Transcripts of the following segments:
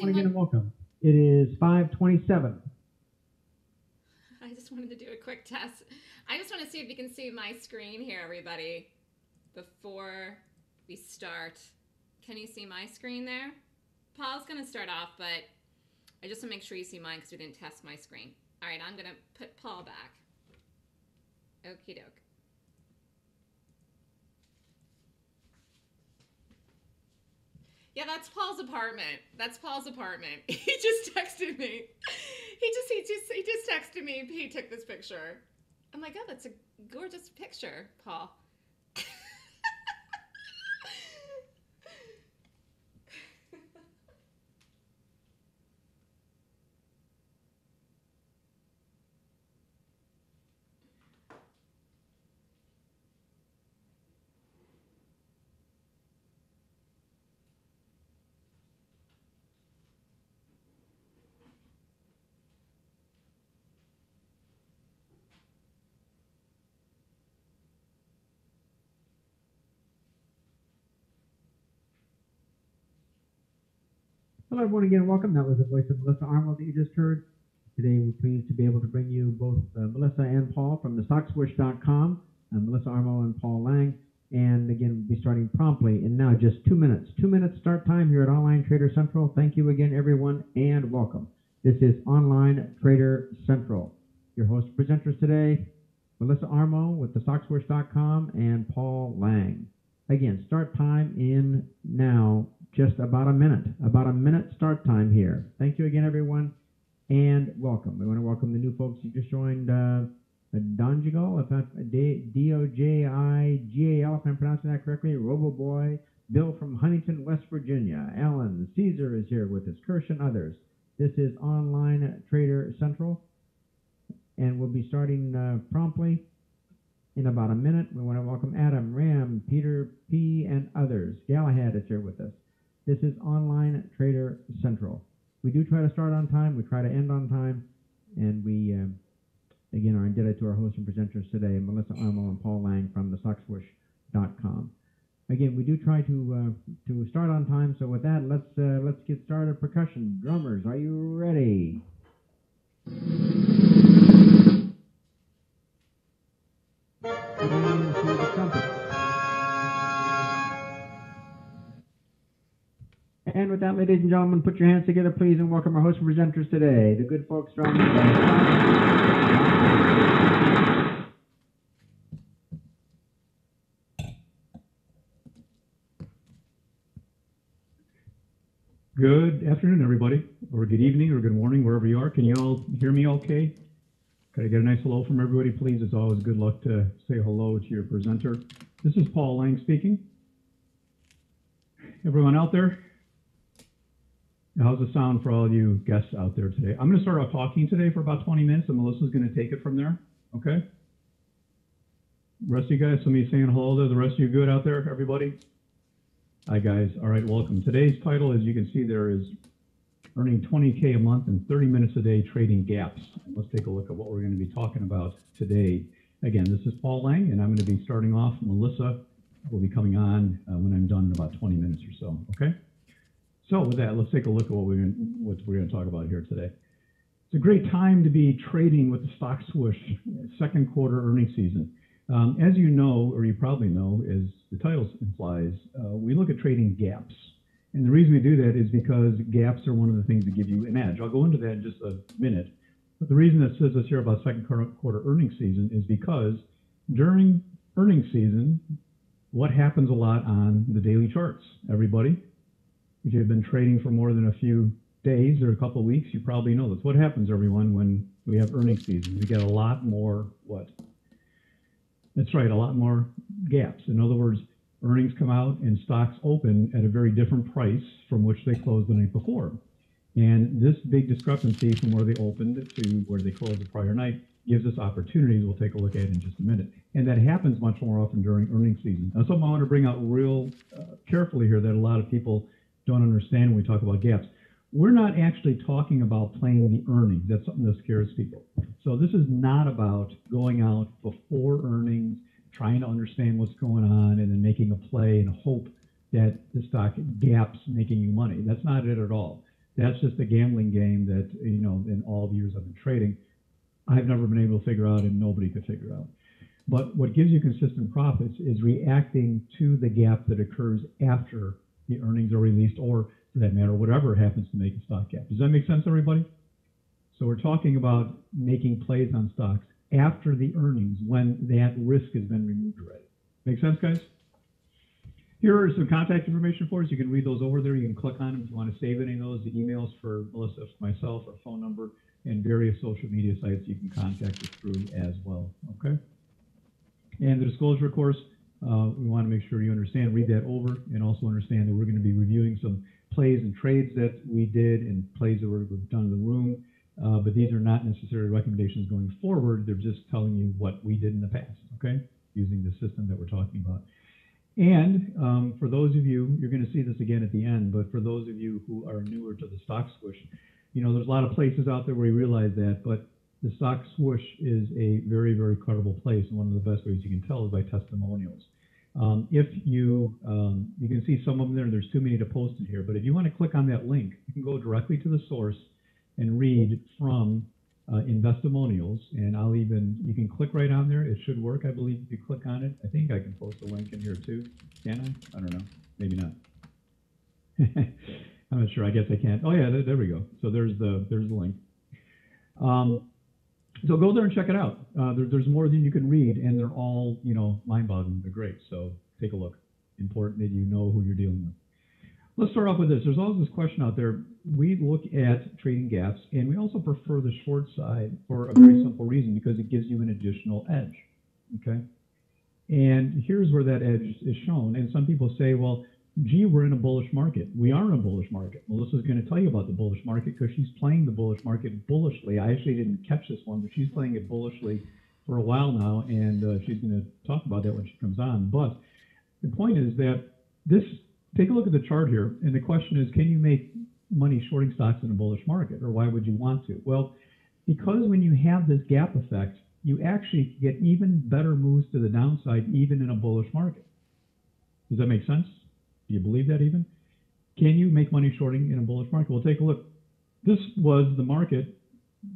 Morning and welcome. It is 527. I just wanted to do a quick test. I just want to see if you can see my screen here, everybody, before we start. Can you see my screen there? Paul's going to start off, but I just want to make sure you see mine because we didn't test my screen. All right, I'm going to put Paul back. Okie doke. Yeah, that's Paul's apartment. That's Paul's apartment. He just texted me. He just he just he just texted me. He took this picture. I'm like, oh, that's a gorgeous picture, Paul. Hello, everyone, again. Welcome. That was the voice of Melissa Armo that you just heard. Today, we're pleased to be able to bring you both uh, Melissa and Paul from the StockSwoosh.com, uh, Melissa Armo and Paul Lang. And again, we'll be starting promptly in now just two minutes. Two minutes start time here at Online Trader Central. Thank you again, everyone, and welcome. This is Online Trader Central. Your host presenters today, Melissa Armo with the StockSwoosh.com and Paul Lang. Again, start time in now, just about a minute. About a minute start time here. Thank you again, everyone, and welcome. We want to welcome the new folks who just joined uh, Donjigal, if I'm D O J I G A L, if I'm pronouncing that correctly, Roboboy, Bill from Huntington, West Virginia, Alan, Caesar is here with us, Kirsch and others. This is Online Trader Central, and we'll be starting uh, promptly in about a minute. We want to welcome Adam, Ram, Peter P, and others. Galahad is here with us. This is Online Trader Central. We do try to start on time. We try to end on time, and we um, again are indebted to our hosts and presenters today, Melissa Armo and Paul Lang from the StockSwoosh.com. Again, we do try to uh, to start on time. So with that, let's uh, let's get started. Percussion, drummers, are you ready? And with that, ladies and gentlemen, put your hands together, please, and welcome our host and presenters today, the good folks from. Good afternoon, everybody, or good evening, or good morning, wherever you are. Can you all hear me okay? Could I get a nice hello from everybody, please? It's always good luck to say hello to your presenter. This is Paul Lang speaking. Everyone out there? How's the sound for all you guests out there today? I'm going to start off talking today for about 20 minutes, and Melissa's going to take it from there. Okay? Rest of you guys, some of you saying hello there. The rest of you good out there, everybody? Hi, guys. All right, welcome. Today's title, as you can see there, is Earning 20K a Month and 30 Minutes a Day Trading Gaps. Let's take a look at what we're going to be talking about today. Again, this is Paul Lang, and I'm going to be starting off. Melissa will be coming on uh, when I'm done in about 20 minutes or so. Okay? So with that, let's take a look at what we're going what we're going to talk about here today. It's a great time to be trading with the stock swoosh second quarter earnings season. Um, as you know, or you probably know, as the title implies, uh, we look at trading gaps. And the reason we do that is because gaps are one of the things that give you an edge. I'll go into that in just a minute. But the reason that says this here about second quarter earnings season is because during earnings season, what happens a lot on the daily charts? Everybody, if you've been trading for more than a few days or a couple of weeks, you probably know this. What happens, everyone, when we have earnings season? We get a lot more what? That's right, a lot more gaps. In other words, earnings come out and stocks open at a very different price from which they closed the night before. And this big discrepancy from where they opened to where they closed the prior night gives us opportunities we'll take a look at in just a minute. And that happens much more often during earnings season. Now, something I want to bring out real uh, carefully here that a lot of people don't understand when we talk about gaps. We're not actually talking about playing the earnings. That's something that scares people. So this is not about going out before earnings, trying to understand what's going on, and then making a play and hope that the stock gaps making you money. That's not it at all. That's just a gambling game that, you know, in all the years I've been trading, I've never been able to figure out and nobody could figure out. But what gives you consistent profits is reacting to the gap that occurs after the earnings are released, or for that matter, whatever happens to make a stock gap. Does that make sense, everybody? So we're talking about making plays on stocks after the earnings when that risk has been removed already. Make sense, guys? Here are some contact information for us. You can read those over there. You can click on them if you want to save any of those. The emails for Melissa, myself, our phone number, and various social media sites you can contact us through as well. Okay? And the disclosure, of course, uh, we want to make sure you understand, read that over, and also understand that we're going to be reviewing some plays and trades that we did and plays that were done in the room. Uh, but these are not necessarily recommendations going forward. They're just telling you what we did in the past, okay? Using the system that we're talking about. And um, for those of you, you're going to see this again at the end, but for those of you who are newer to the stock swoosh, you know, there's a lot of places out there where you realize that, but the stock swoosh is a very, very credible place. And one of the best ways you can tell is by testimonials. Um, if you, um, you can see some of them there, there's too many to post in here, but if you want to click on that link, you can go directly to the source and read from uh, Investimonials, and I'll even, you can click right on there. It should work, I believe, if you click on it. I think I can post a link in here too. Can I? I don't know. Maybe not. I'm not sure. I guess I can't. Oh yeah, there, there we go. So there's the there's the link. Um, so go there and check it out. Uh, there, there's more than you can read, and they're all you know mind-boggling. They're great. So take a look. Important that you know who you're dealing with. Let's start off with this. There's always this question out there. We look at trading gaps, and we also prefer the short side for a very simple reason because it gives you an additional edge. Okay? And here's where that edge is shown. And some people say, well, gee, we're in a bullish market. We are in a bullish market. Melissa's going to tell you about the bullish market because she's playing the bullish market bullishly. I actually didn't catch this one, but she's playing it bullishly for a while now, and uh, she's going to talk about that when she comes on. But the point is that this take a look at the chart here, and the question is, can you make money shorting stocks in a bullish market, or why would you want to? Well, because when you have this gap effect, you actually get even better moves to the downside, even in a bullish market. Does that make sense? Do you believe that even? Can you make money shorting in a bullish market? Well, take a look. This was the market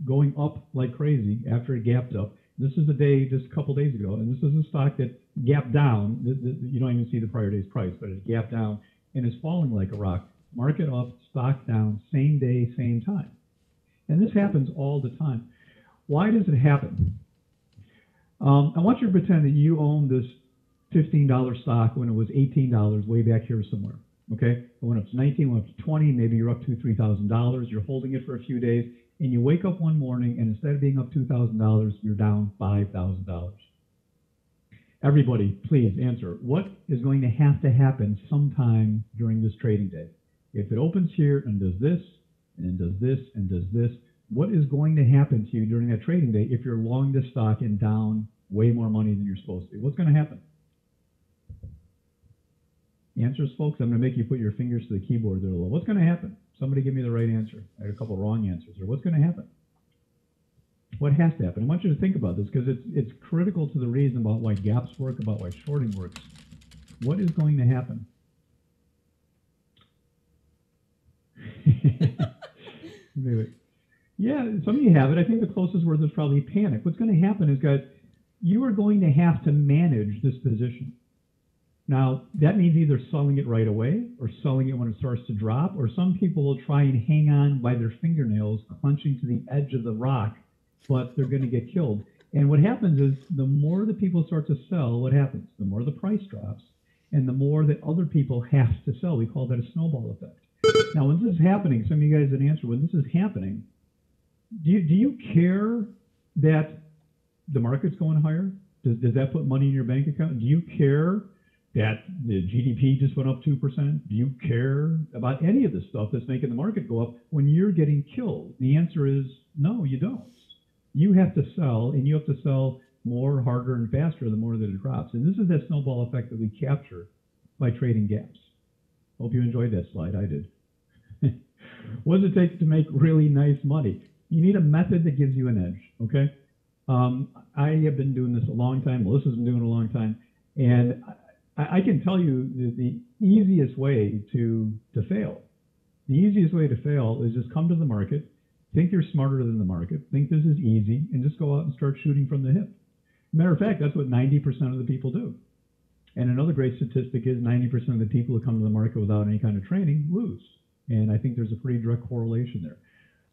going up like crazy after it gapped up. This is the day just a couple days ago, and this is a stock that gapped down. You don't even see the prior day's price, but it gapped down and is falling like a rock. Market up, stock down, same day, same time. And this happens all the time. Why does it happen? Um, I want you to pretend that you own this $15 stock when it was $18 way back here somewhere. Okay, it went up to 19, went up to 20, maybe you're up to $3,000. You're holding it for a few days, and you wake up one morning, and instead of being up $2,000, you're down $5,000. Everybody, please answer. What is going to have to happen sometime during this trading day? If it opens here and does this, and does this, and does this, what is going to happen to you during that trading day if you're long this stock and down way more money than you're supposed to? What's going to happen? Answers, folks. I'm going to make you put your fingers to the keyboard there a little. What's going to happen? Somebody give me the right answer. I had a couple wrong answers. Or what's going to happen? What has to happen? I want you to think about this because it's it's critical to the reason about why gaps work, about why shorting works. What is going to happen? yeah, some of you have it. I think the closest word is probably panic. What's going to happen is, guys, you are going to have to manage this position. Now, that means either selling it right away or selling it when it starts to drop, or some people will try and hang on by their fingernails, clenching to the edge of the rock, but they're going to get killed. And what happens is the more the people start to sell, what happens? The more the price drops, and the more that other people have to sell. We call that a snowball effect. Now, when this is happening, some of you guys didn't answer. When this is happening, do you, do you care that the market's going higher? Does, does that put money in your bank account? Do you care that the GDP just went up 2%? Do you care about any of the stuff that's making the market go up when you're getting killed? The answer is no, you don't. You have to sell, and you have to sell more, harder, and faster the more that it drops. And this is that snowball effect that we capture by trading gaps. Hope you enjoyed that slide. I did. What does it take to make really nice money? You need a method that gives you an edge, okay? Um, I have been doing this a long time. Melissa's been doing it a long time. And I, I can tell you the, the easiest way to, to fail The easiest way to fail is just come to the market, think you're smarter than the market, think this is easy, and just go out and start shooting from the hip. Matter of fact, that's what 90% of the people do. And another great statistic is 90% of the people who come to the market without any kind of training lose. And I think there's a pretty direct correlation there.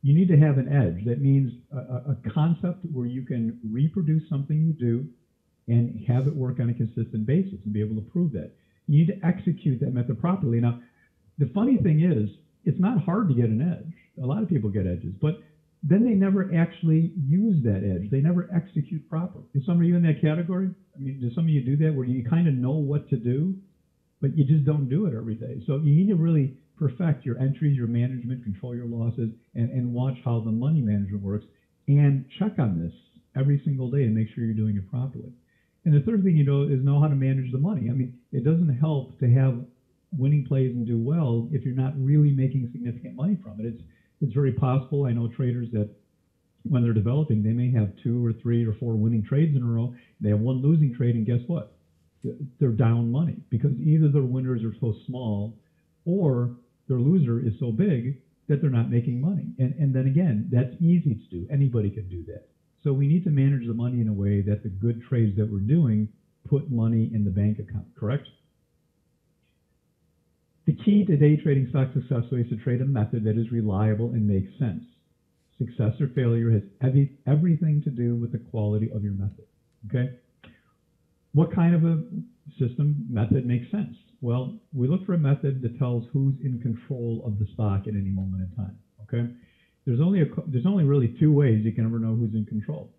You need to have an edge. That means a, a concept where you can reproduce something you do and have it work on a consistent basis and be able to prove that. You need to execute that method properly. Now, the funny thing is, it's not hard to get an edge. A lot of people get edges, but then they never actually use that edge. They never execute properly. Is some of you in that category? I mean, do some of you do that where you kind of know what to do, but you just don't do it every day? So you need to really perfect your entries, your management, control your losses, and, and watch how the money management works and check on this every single day and make sure you're doing it properly. And the third thing you know is know how to manage the money. I mean, it doesn't help to have winning plays and do well if you're not really making significant money from it. It's it's very possible. I know traders that when they're developing, they may have two or three or four winning trades in a row. They have one losing trade, and guess what? They're down money because either their winners are so small or their loser is so big that they're not making money. And, and then again, that's easy to do. Anybody can do that. So we need to manage the money in a way that the good trades that we're doing put money in the bank account, correct? The key to day trading stock successfully is to trade a method that is reliable and makes sense. Success or failure has every, everything to do with the quality of your method. Okay? What kind of a system method makes sense? Well, we look for a method that tells who's in control of the stock at any moment in time. Okay? There's only a, there's only really two ways you can ever know who's in control.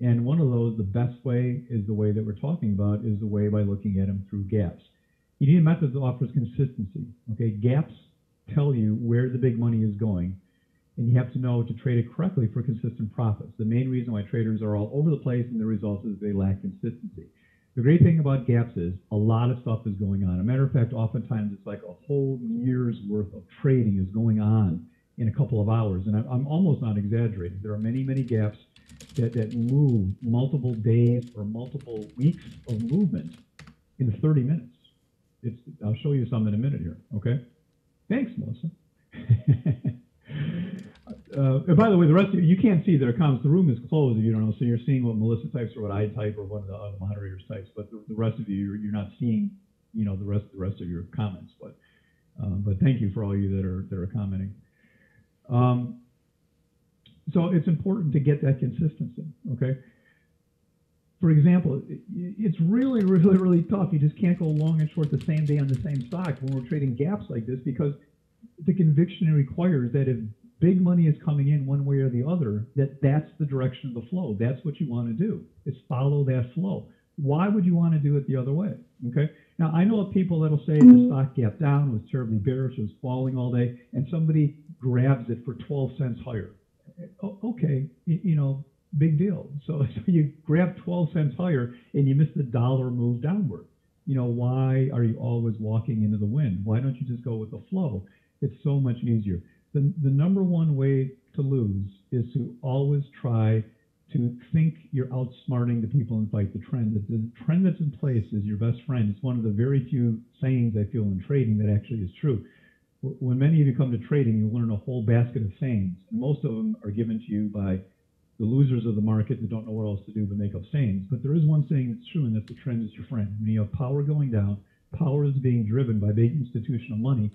And one of those, the best way is the way that we're talking about, is the way by looking at them through gaps. You need a method that offers consistency. Okay, gaps tell you where the big money is going, and you have to know to trade it correctly for consistent profits. The main reason why traders are all over the place and the result is they lack consistency. The great thing about gaps is a lot of stuff is going on. a matter of fact, oftentimes it's like a whole mm-hmm. year's worth of trading is going on in a couple of hours, and I'm almost not exaggerating. There are many, many gaps that, that move multiple days or multiple weeks of movement in 30 minutes. It's, I'll show you some in a minute here, okay? Thanks, Melissa. uh, and by the way, the rest of you, you can't see their comments. The room is closed if you don't know, so you're seeing what Melissa types or what I type or one of the other moderators types, but the, the rest of you, you're, you're, not seeing, you know, the rest, the rest of your comments. But, um, but thank you for all you that are, that are commenting. Um, so it's important to get that consistency, okay? for example, it's really, really, really tough. You just can't go long and short the same day on the same stock when we're trading gaps like this because the conviction requires that if big money is coming in one way or the other, that that's the direction of the flow. That's what you want to do is follow that flow. Why would you want to do it the other way? Okay. Now I know of people that'll say the stock gap down was terribly bearish, was falling all day, and somebody grabs it for 12 cents higher. Okay, you know, big deal. So, so you grab 12 cents higher and you miss the dollar move downward. You know, why are you always walking into the wind? Why don't you just go with the flow? It's so much easier. The, the number one way to lose is to always try to think you're outsmarting the people and fight the trend. That the trend that's in place is your best friend. It's one of the very few sayings I feel in trading that actually is true. When many of you come to trading, you learn a whole basket of sayings. Most of them are given to you by the losers of the market that don't know what else to do but make up sayings. But there is one saying that's true, and that's the trend is your friend. When you have power going down, power is being driven by big institutional money.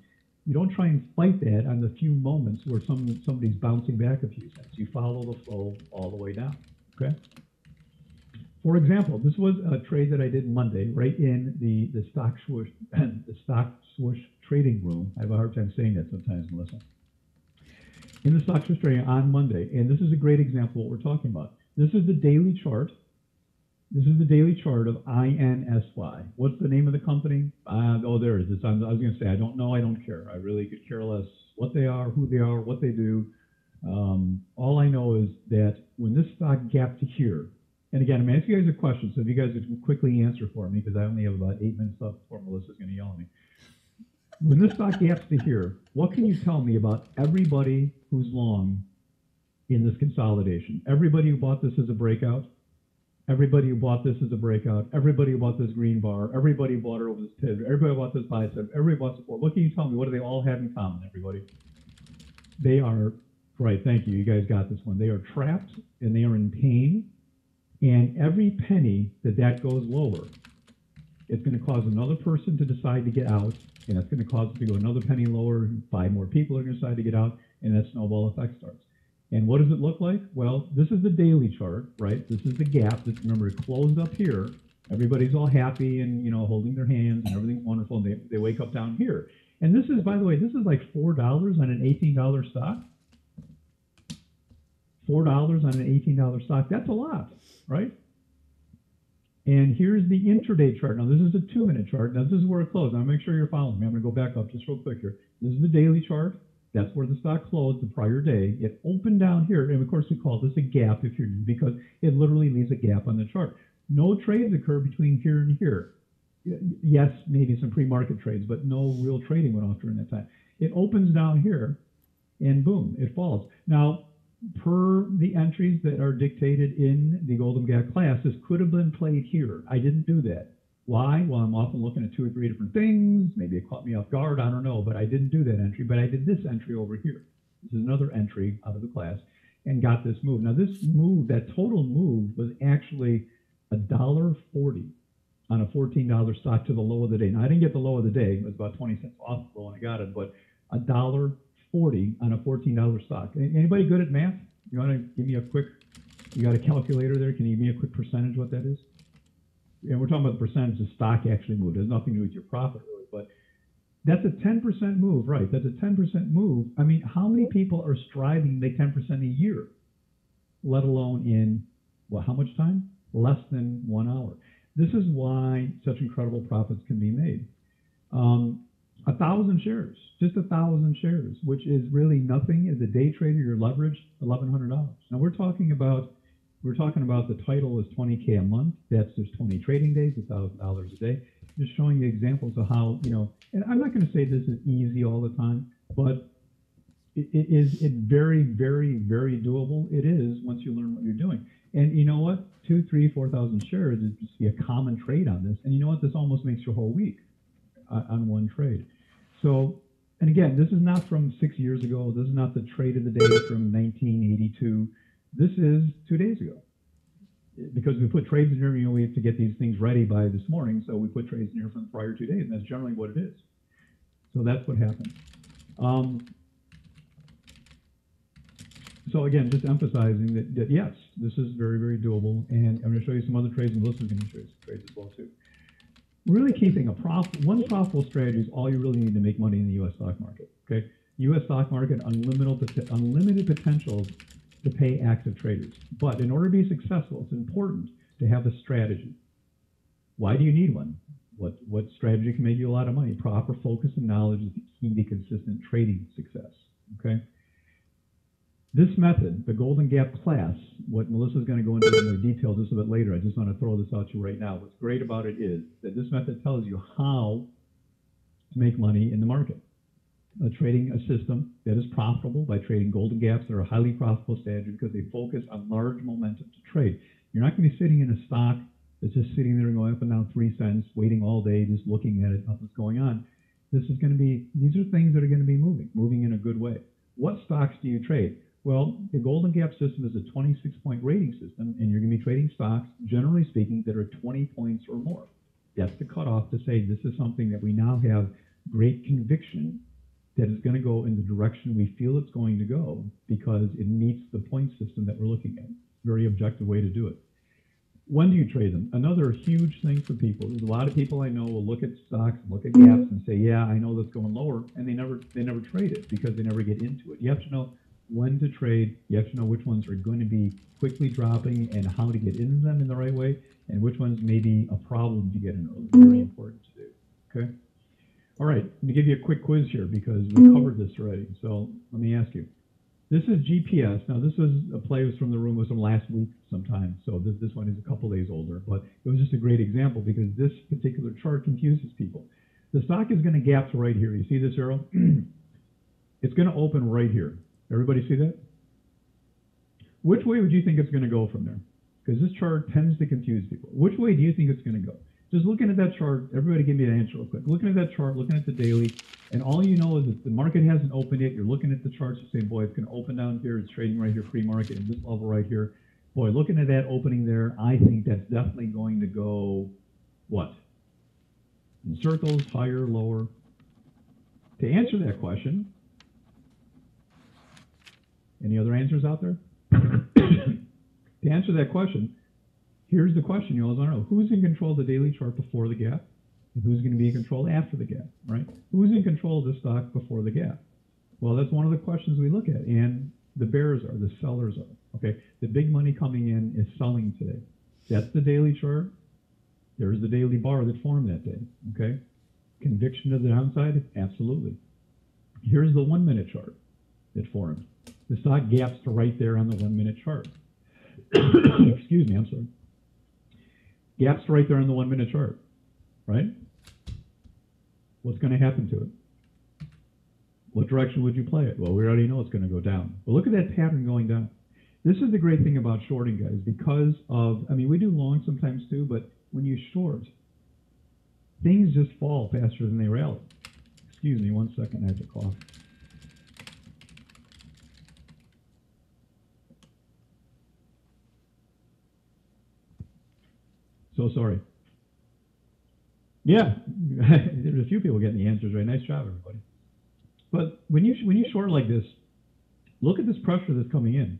You don't try and fight that on the few moments where some somebody's bouncing back a few cents. You follow the flow all the way down. Okay. For example, this was a trade that I did Monday, right in the the stock swoosh and the stock swoosh trading room. I have a hard time saying that sometimes, Melissa in the stocks Australia on Monday. And this is a great example of what we're talking about. This is the daily chart. This is the daily chart of INSY. What's the name of the company? Uh, oh, there it is. It's I was going to say, I don't know, I don't care. I really could care less what they are, who they are, what they do. Um, all I know is that when this stock gapped to here, and again, I'm asking you guys a question, so if you guys would quickly answer for me, because I only have about eight minutes left before Melissa's going to yell at me. When this stock gaps to here, what can you tell me about everybody who's long in this consolidation? Everybody who bought this as a breakout, everybody who bought this as a breakout, everybody who bought this green bar, everybody bought it over this pivot, everybody bought this bicep, everybody bought support. What can you tell me? What do they all have in common, everybody? They are, right, thank you, you guys got this one. They are trapped and they are in pain. And every penny that that goes lower, it's going to cause another person to decide to get out. And that's going to cause it to go another penny lower. Five more people are going to decide to get out. And that snowball effect starts. And what does it look like? Well, this is the daily chart, right? This is the gap. This, remember, it closed up here. Everybody's all happy and, you know, holding their hands and everything's wonderful. And they, they wake up down here. And this is, by the way, this is like $4 on an $18 stock. $4 on an $18 stock. That's a lot, right? And here's the intraday chart. Now, this is a two minute chart. Now, this is where it closed. Now, make sure you're following me. I'm going to go back up just real quick here. This is the daily chart. That's where the stock closed the prior day. It opened down here, and of course, we call this a gap if you're new because it literally leaves a gap on the chart. No trades occur between here and here. Yes, maybe some pre-market trades, but no real trading went off during that time. It opens down here, and boom, it falls. Now, per the entries that are dictated in the Golden Gap class, this could have been played here. I didn't do that. Why? Well, I'm often looking at two or three different things. Maybe it caught me off guard. I don't know, but I didn't do that entry. But I did this entry over here. This is another entry out of the class and got this move. Now, this move, that total move was actually a dollar forty on a $14 stock to the low of the day. Now, I didn't get the low of the day. It was about 20 cents off the low when I got it, but a dollar 40 on a $14 stock. Anybody good at math? You want to give me a quick, you got a calculator there? Can you give me a quick percentage what that is? And we're talking about the percentage the stock actually moved. It has nothing to do with your profit really, but that's a 10% move, right? That's a 10% move. I mean, how many people are striving to make 10% a year, let alone in, well, how much time? Less than one hour. This is why such incredible profits can be made. Um, a thousand shares, just a thousand shares, which is really nothing as a day trader. Your leverage, eleven hundred dollars. Now we're talking about we're talking about the title is twenty k a month. That's just twenty trading days, a thousand dollars a day. Just showing you examples of how you know. And I'm not going to say this is easy all the time, but it, it is it very very very doable. It is once you learn what you're doing. And you know what? Two, three, four thousand shares is just a common trade on this. And you know what? This almost makes your whole week uh, on one trade. So, and again, this is not from six years ago. This is not the trade of the day from 1982. This is two days ago. Because we put trades in here, you know, we have to get these things ready by this morning. So we put trades in here from the prior two days, and that's generally what it is. So that's what happened. Um, so again, just emphasizing that, that yes, this is very, very doable. And I'm going to show you some other trades, and Melissa's going to show trades as well too really keeping a prof one profitable strategy is all you really need to make money in the U.S. stock market. Okay, U.S. stock market unlimited unlimited potential to pay active traders, but in order to be successful, it's important to have a strategy. Why do you need one? What what strategy can make you a lot of money? Proper focus and knowledge is the key to consistent trading success. Okay. This method, the Golden Gap class, what Melissa's going to go into in more detail just a bit later. I just want to throw this out to you right now. What's great about it is that this method tells you how to make money in the market. Uh, trading a system that is profitable by trading golden gaps that are a highly profitable strategy because they focus on large momentum to trade. You're not going to be sitting in a stock that's just sitting there going up and down three cents, waiting all day, just looking at it, nothing's going on. This is going to be, these are things that are going to be moving, moving in a good way. What stocks do you trade? Well, the Golden Gap system is a 26 point rating system, and you're going to be trading stocks, generally speaking, that are 20 points or more. That's the cutoff to say this is something that we now have great conviction that is going to go in the direction we feel it's going to go because it meets the point system that we're looking at. Very objective way to do it. When do you trade them? Another huge thing for people. There's a lot of people I know will look at stocks, look at mm-hmm. gaps, and say, "Yeah, I know that's going lower," and they never they never trade it because they never get into it. You have to know when to trade. You have to know which ones are going to be quickly dropping and how to get into them in the right way, and which ones may be a problem to get in early. Very important to do. Okay. All right. Let me give you a quick quiz here because we mm-hmm. covered this already. So let me ask you. This is GPS. Now this was a play was from the room was from last week sometime. So this this one is a couple days older, but it was just a great example because this particular chart confuses people. The stock is going to gap to right here. You see this arrow? it's going to open right here. Everybody see that? Which way would you think it's going to go from there? Because this chart tends to confuse people. Which way do you think it's going to go? Just looking at that chart, everybody give me an answer real quick. Looking at that chart, looking at the daily, and all you know is that the market hasn't opened yet. You're looking at the charts and saying, boy, it's going to open down here. It's trading right here, pre-market at this level right here. Boy, looking at that opening there, I think that's definitely going to go, what? In circles, higher, lower. To answer that question, any other answers out there? to answer that question, here's the question you always want to know. Who's in control of the daily chart before the gap? And who's going to be in control after the gap, right? Who's in control of the stock before the gap? Well, that's one of the questions we look at. And the bears are, the sellers are. Okay, the big money coming in is selling today. That's the daily chart. There's the daily bar that formed that day. Okay, conviction to the downside, absolutely. Here's the one minute chart that formed. The stock gaps to right there on the one minute chart. Excuse me, I'm sorry. Gaps right there on the one minute chart, right? What's going to happen to it? What direction would you play it? Well, we already know it's going to go down. But look at that pattern going down. This is the great thing about shorting, guys, because of, I mean, we do long sometimes too, but when you short, things just fall faster than they rally. Excuse me one second, I have to cough. So sorry. Yeah, there's a few people getting the answers right. Nice job, everybody. But when you when you short like this, look at this pressure that's coming in.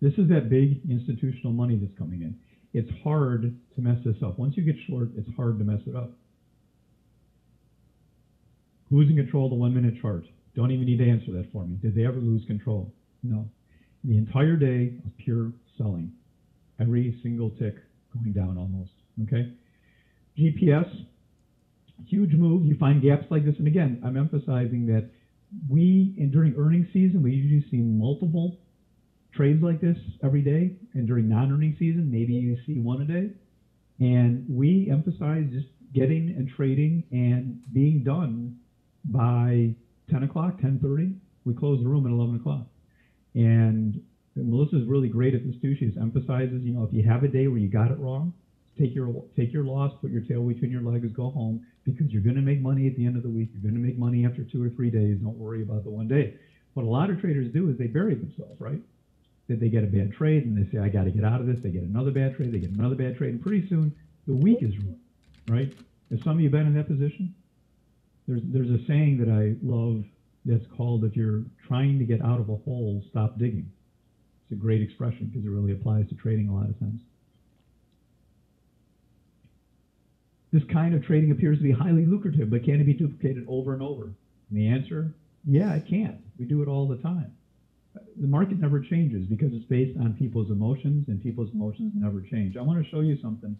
This is that big institutional money that's coming in. It's hard to mess this up. Once you get short, it's hard to mess it up. Who's in control of the one minute chart? Don't even need to answer that for me. Did they ever lose control? No. The entire day of pure selling. Every single tick going down almost. Okay? GPS, huge move. You find gaps like this. And again, I'm emphasizing that we, and during earnings season, we usually see multiple trades like this every day. And during non-earning season, maybe you see one a day. And we emphasize just getting and trading and being done by 10 o'clock, 10.30. We close the room at 11 o'clock. And Melissa's really great at this too. She emphasizes, you know, if you have a day where you got it wrong, take your take your loss, put your tail between your legs, go home because you're going to make money at the end of the week. You're going to make money after two or three days. Don't worry about the one day. What a lot of traders do is they bury themselves, right? That they get a bad trade and they say, I got to get out of this. They get another bad trade. They get another bad trade, and pretty soon the week is ruined, right? Have some of you been in that position? There's there's a saying that I love that's called if you're trying to get out of a hole, stop digging. It's a great expression because it really applies to trading a lot of times. This kind of trading appears to be highly lucrative, but can it be duplicated over and over? And the answer, yeah, it can. We do it all the time. The market never changes because it's based on people's emotions, and people's emotions mm-hmm. never change. I want to show you something.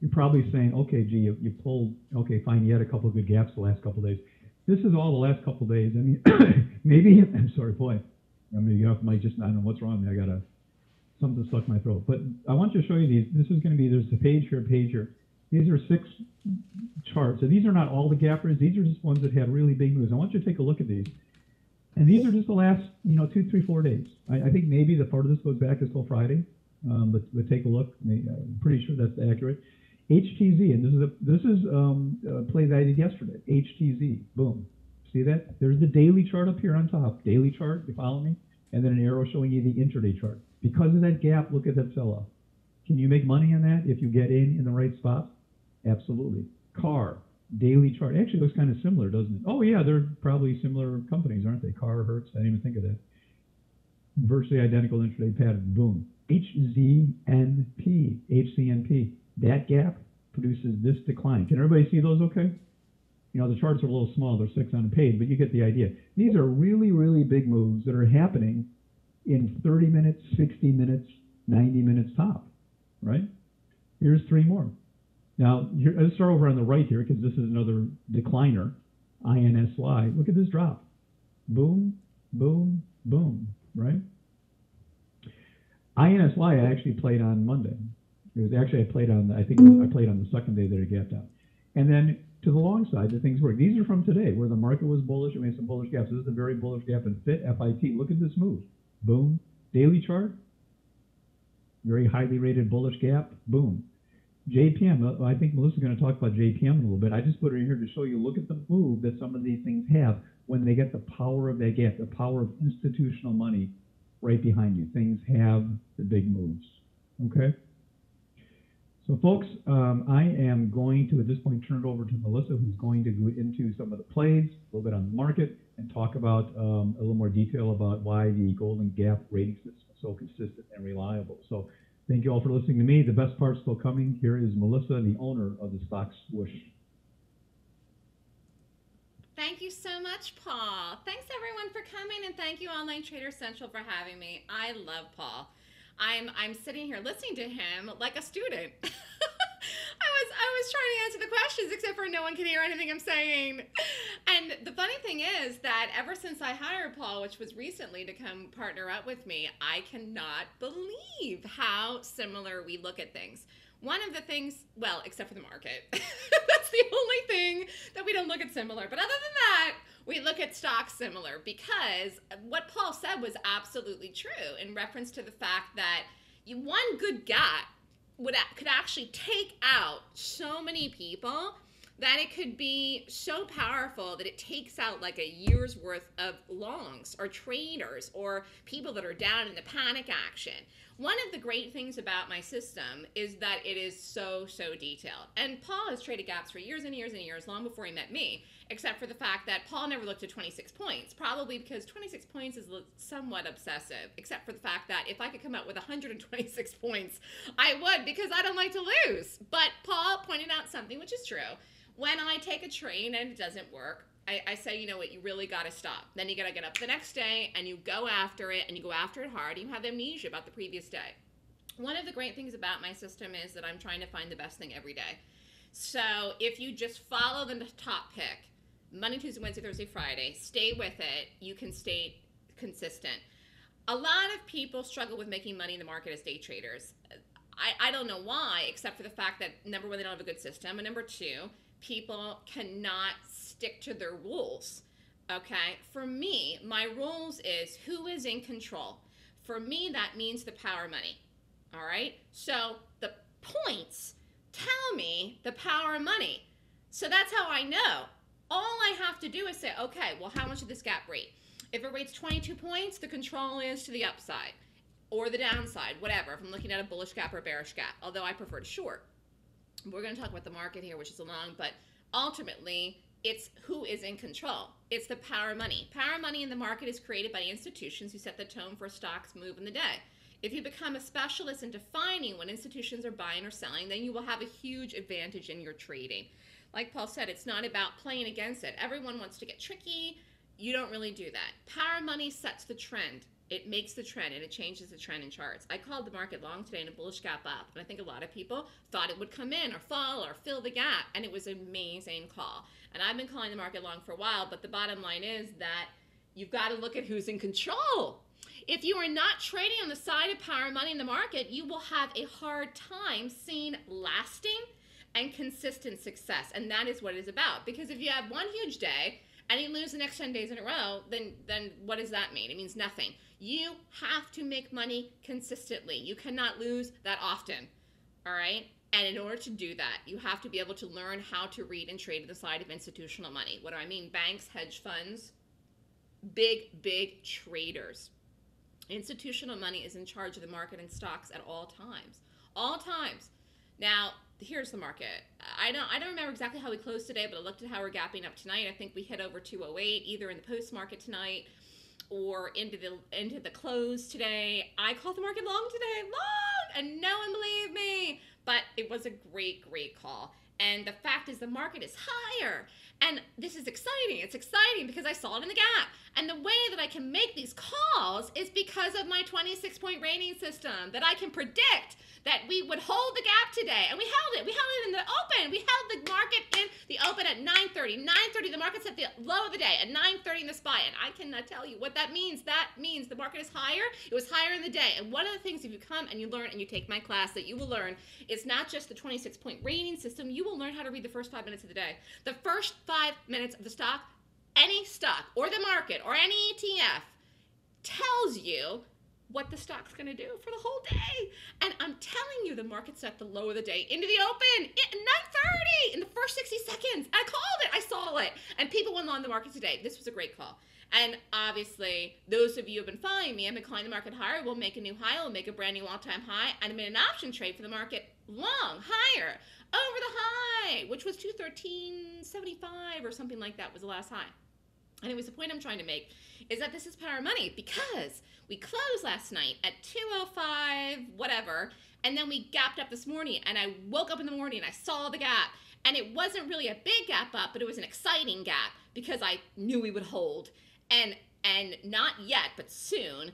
You're probably saying, okay, gee, you, you pulled, okay, fine, you had a couple of good gaps the last couple of days. This is all the last couple of days. I mean, maybe, I'm sorry, boy, I'm going to get off my just, I don't know what's wrong with me. I got a, something stuck in my throat. But I want to show you these. This is going to be, there's a page here, a page here. These are six charts. So these are not all the gappers. These are just ones that had really big moves. I want you to take a look at these. And these are just the last, you know, two, three, four days. I, I think maybe the part of this goes back until Friday, um, but, but take a look. I'm pretty sure that's accurate. HTZ, and this is a, this is um, a play that I did yesterday. HTZ, boom. See that? There's the daily chart up here on top. Daily chart, you follow me? And then an arrow showing you the intraday chart. Because of that gap, look at that sell-off. Can you make money on that if you get in in the right spot? Absolutely. Car, daily chart. Actually looks kind of similar, doesn't it? Oh, yeah, they're probably similar companies, aren't they? Car, Hertz, I didn't even think of that. Virtually identical intraday pattern. Boom. HZNP, HCNP. That gap produces this decline. Can everybody see those okay? You know, the charts are a little small. They're six on a page, but you get the idea. These are really, really big moves that are happening in 30 minutes, 60 minutes, 90 minutes top, right? Here's three more. Now, here, let's start over on the right here because this is another decliner, INSY. Look at this drop. Boom, boom, boom, right? INSY I actually played on Monday. It was actually I played on, I think I played on the second day that it gapped out. And then to the long side, the things work. These are from today where the market was bullish we had some bullish gaps. This is a very bullish gap in FIT, FIT. Look at this move. Boom. Daily chart. Very highly rated bullish gap. Boom. JPM, uh, I think Melissa's going to talk about JPM in a little bit. I just put her in here to show you, look at the move that some of these things have when they get the power of that gap, the power of institutional money right behind you. Things have the big moves. Okay? So, folks, um, I am going to, at this point, turn it over to Melissa, who's going to go into some of the plays, a little bit on the market, and talk about um, a little more detail about why the Golden Gap rating system is so consistent and reliable. So, thank you all for listening to me. The best part's still coming. Here is Melissa, the owner of the stock swoosh. Thank you so much, Paul. Thanks everyone for coming, and thank you Online Trader Central for having me. I love Paul. I'm I'm sitting here listening to him like a student. I was I was trying to answer the questions except for no one can hear anything I'm saying. And the funny thing is that ever since I hired Paul, which was recently to come partner up with me, I cannot believe how similar we look at things. One of the things, well, except for the market, that's the only thing that we don't look at similar. But other than that, we look at stocks similar because what Paul said was absolutely true in reference to the fact that you, one good gap would could actually take out so many people that it could be so powerful that it takes out like a year's worth of longs or traders or people that are down in the panic action. One of the great things about my system is that it is so, so detailed. And Paul has traded gaps for years and years and years, long before he met me, except for the fact that Paul never looked at 26 points, probably because 26 points is somewhat obsessive, except for the fact that if I could come out with 126 points, I would because I don't like to lose. But Paul pointed out something which is true. When I take a train and it doesn't work, I, I, say, you know what, you really got to stop. Then you got to get up the next day and you go after it and you go after it hard. You have amnesia about the previous day. One of the great things about my system is that I'm trying to find the best thing every day. So if you just follow the top pick, Monday, Tuesday, Wednesday, Thursday, Friday, stay with it, you can stay consistent. A lot of people struggle with making money in the market as day traders. I, I don't know why, except for the fact that number one, they don't have a good system, and number two, people cannot stick to their rules. Okay, for me, my rules is who is in control. For me, that means the power money. All right, so the points tell me the power of money. So that's how I know. All I have to do is say, okay, well, how much did this gap rate? If it rates 22 points, the control is to the upside or the downside, whatever, if I'm looking at a bullish gap or bearish gap, although I prefer to short. We're going to talk about the market here, which is a long, but ultimately, it's who is in control. It's the power of money. Power of money in the market is created by institutions who set the tone for stock's move in the day. If you become a specialist in defining when institutions are buying or selling, then you will have a huge advantage in your trading. Like Paul said, it's not about playing against it. Everyone wants to get tricky. You don't really do that. Power of money sets the trend. It makes the trend and it changes the trend in charts. I called the market long today in a bullish gap up, and I think a lot of people thought it would come in or fall or fill the gap, and it was an amazing call. And I've been calling the market long for a while, but the bottom line is that you've got to look at who's in control. If you are not trading on the side of power money in the market, you will have a hard time seeing lasting and consistent success. And that is what it is about. Because if you have one huge day and you lose the next 10 days in a row, then then what does that mean? It means nothing. You have to make money consistently. You cannot lose that often. All right? And in order to do that, you have to be able to learn how to read and trade the side of institutional money. What do I mean? Banks, hedge funds, big, big traders. Institutional money is in charge of the market and stocks at all times. All times. Now, here's the market. I don't I don't remember exactly how we closed today, but I looked at how we're gapping up tonight. I think we hit over 208 either in the post market tonight or into the into the close today. I called the market long today, long, and no one believed me. But it was a great, great call. And the fact is, the market is higher. And this is exciting. It's exciting because I saw it in the gap. And the way that I can make these calls is because of my 26 point rating system that I can predict that we would hold the gap today. And we held it. We held it in the open. We held the market in the open at 9.30. 9.30, the market's at the low of the day at 9.30 in the SPY. And I cannot tell you what that means. That means the market is higher. It was higher in the day. And one of the things, if you come and you learn and you take my class, that you will learn is not just the 26 point rating system. You will learn how to read the first five minutes of the day. The first five minutes of the stock, any stock or the market or any ETF tells you what the stock's going to do for the whole day. And I'm telling you, the market's at the low of the day into the open at 9:30 in the first 60 seconds. I called it. I saw it. And people went on the market today. This was a great call. And obviously, those of you who have been following me, I've been calling the market higher. We'll make a new high. We'll make a brand new all-time high. And I'm in an option trade for the market long, higher, over the high, which was 213.75 or something like that was the last high. Anyways, the point I'm trying to make is that this is power money because we closed last night at 205, whatever, and then we gapped up this morning. And I woke up in the morning and I saw the gap. And it wasn't really a big gap up, but it was an exciting gap because I knew we would hold. And and not yet, but soon,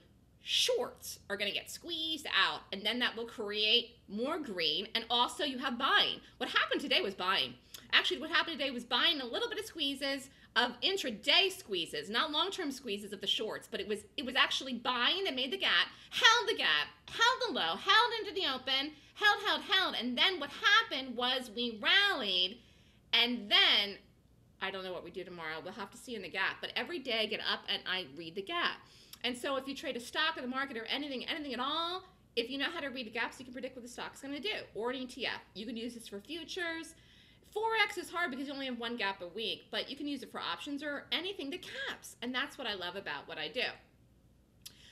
shorts are going to get squeezed out and then that will create more green and also you have buying. What happened today was buying. Actually, what happened today was buying a little bit of squeezes of intraday squeezes, not long-term squeezes of the shorts, but it was it was actually buying that made the gap, held the gap, held the low, held into the open, held, held, held, and then what happened was we rallied, and then I don't know what we do tomorrow. We'll have to see in the gap. But every day I get up and I read the gap. And so if you trade a stock or the market or anything, anything at all, if you know how to read the gaps, you can predict what the stock's going to do. Or an ETF. You can use this for futures. Forex is hard because you only have one gap a week, but you can use it for options or anything that caps. And that's what I love about what I do.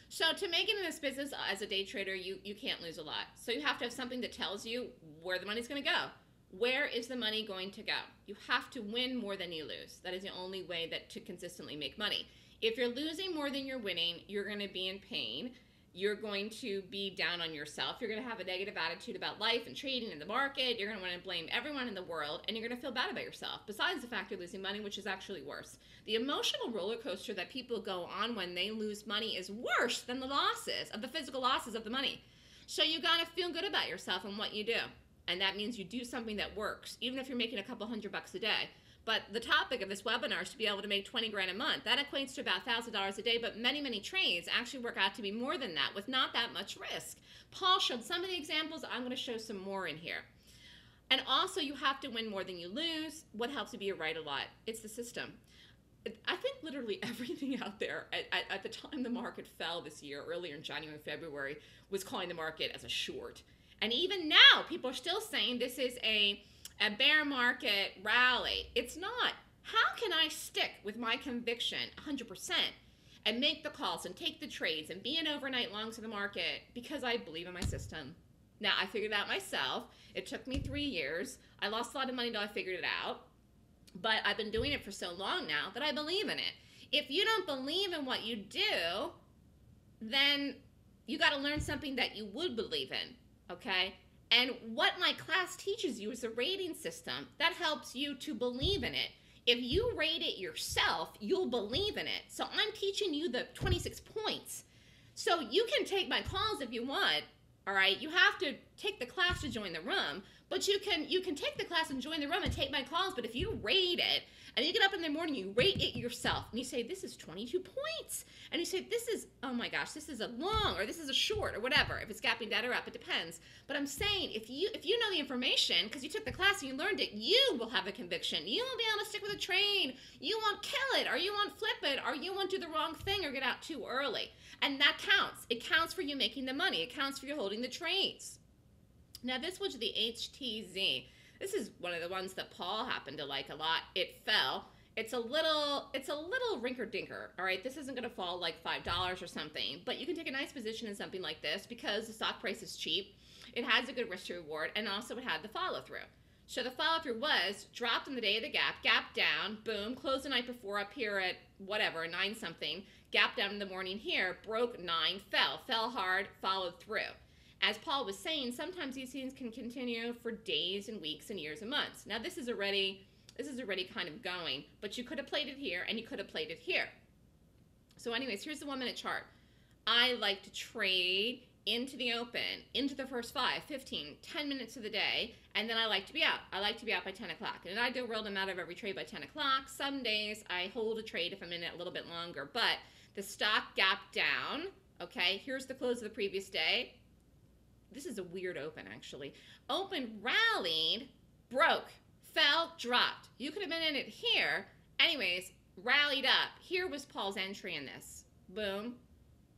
So to make it in this business as a day trader, you, you can't lose a lot. So you have to have something that tells you where the money's going to go. Where is the money going to go? You have to win more than you lose. That is the only way that to consistently make money. If you're losing more than you're winning, you're going to be in pain. You're going to be down on yourself. You're going to have a negative attitude about life and trading in the market. You're going to want to blame everyone in the world and you're going to feel bad about yourself. Besides the fact you're losing money, which is actually worse. The emotional roller coaster that people go on when they lose money is worse than the losses of the physical losses of the money. So you got to feel good about yourself and what you do. And that means you do something that works, even if you're making a couple hundred bucks a day. But the topic of this webinar is to be able to make 20 grand a month. That equates to about $1,000 a day, but many, many trades actually work out to be more than that with not that much risk. Paul showed some of the examples. I'm going to show some more in here. And also, you have to win more than you lose. What helps you be right a lot? It's the system. I think literally everything out there at, at, at the time the market fell this year, earlier in January February, was calling the market as a short. And even now, people are still saying this is a a bear market rally. It's not. How can I stick with my conviction 100% and make the calls and take the trades and be an overnight long to the market because I believe in my system? Now, I figured it out myself. It took me three years. I lost a lot of money until I figured it out. But I've been doing it for so long now that I believe in it. If you don't believe in what you do, then you got to learn something that you would believe in, okay? And what my class teaches you is a rating system that helps you to believe in it. If you rate it yourself, you'll believe in it. So I'm teaching you the 26 points. So you can take my calls if you want. All right, you have to take the class to join the room, but you can you can take the class and join the room and take my calls. But if you rate it and you get up in the morning, you rate it yourself, and you say this is 22 points, and you say this is oh my gosh, this is a long or this is a short or whatever. If it's gapping down or up, it depends. But I'm saying if you if you know the information because you took the class and you learned it, you will have a conviction. You won't be able to stick with a trade. You won't kill it, or you won't flip it, or you won't do the wrong thing or get out too early. And that counts. It counts for you making the money. It counts for you holding the trades. Now, this was the HTZ. This is one of the ones that Paul happened to like a lot. It fell. It's a little, it's a little rinker dinker. All right, this isn't going to fall like five dollars or something, but you can take a nice position in something like this because the stock price is cheap. It has a good risk to reward, and also it had the follow through. So the follow through was dropped on the day of the gap, gap down, boom, closed the night before up here at whatever nine something, gap down in the morning here, broke nine, fell, fell hard, followed through as Paul was saying, sometimes these things can continue for days and weeks and years and months. Now this is already this is already kind of going, but you could have played it here and you could have played it here. So anyways, here's the one minute chart. I like to trade into the open, into the first 5, 15, 10 minutes of the day, and then I like to be out. I like to be out by 10 o'clock. And I do roll them out of every trade by 10 o'clock. Some days I hold a trade if I'm in it a little bit longer, but the stock gap down, okay, here's the close of the previous day this is a weird open actually. Open rallied, broke, fell, dropped. You could have been in it here. Anyways, rallied up. Here was Paul's entry in this. Boom,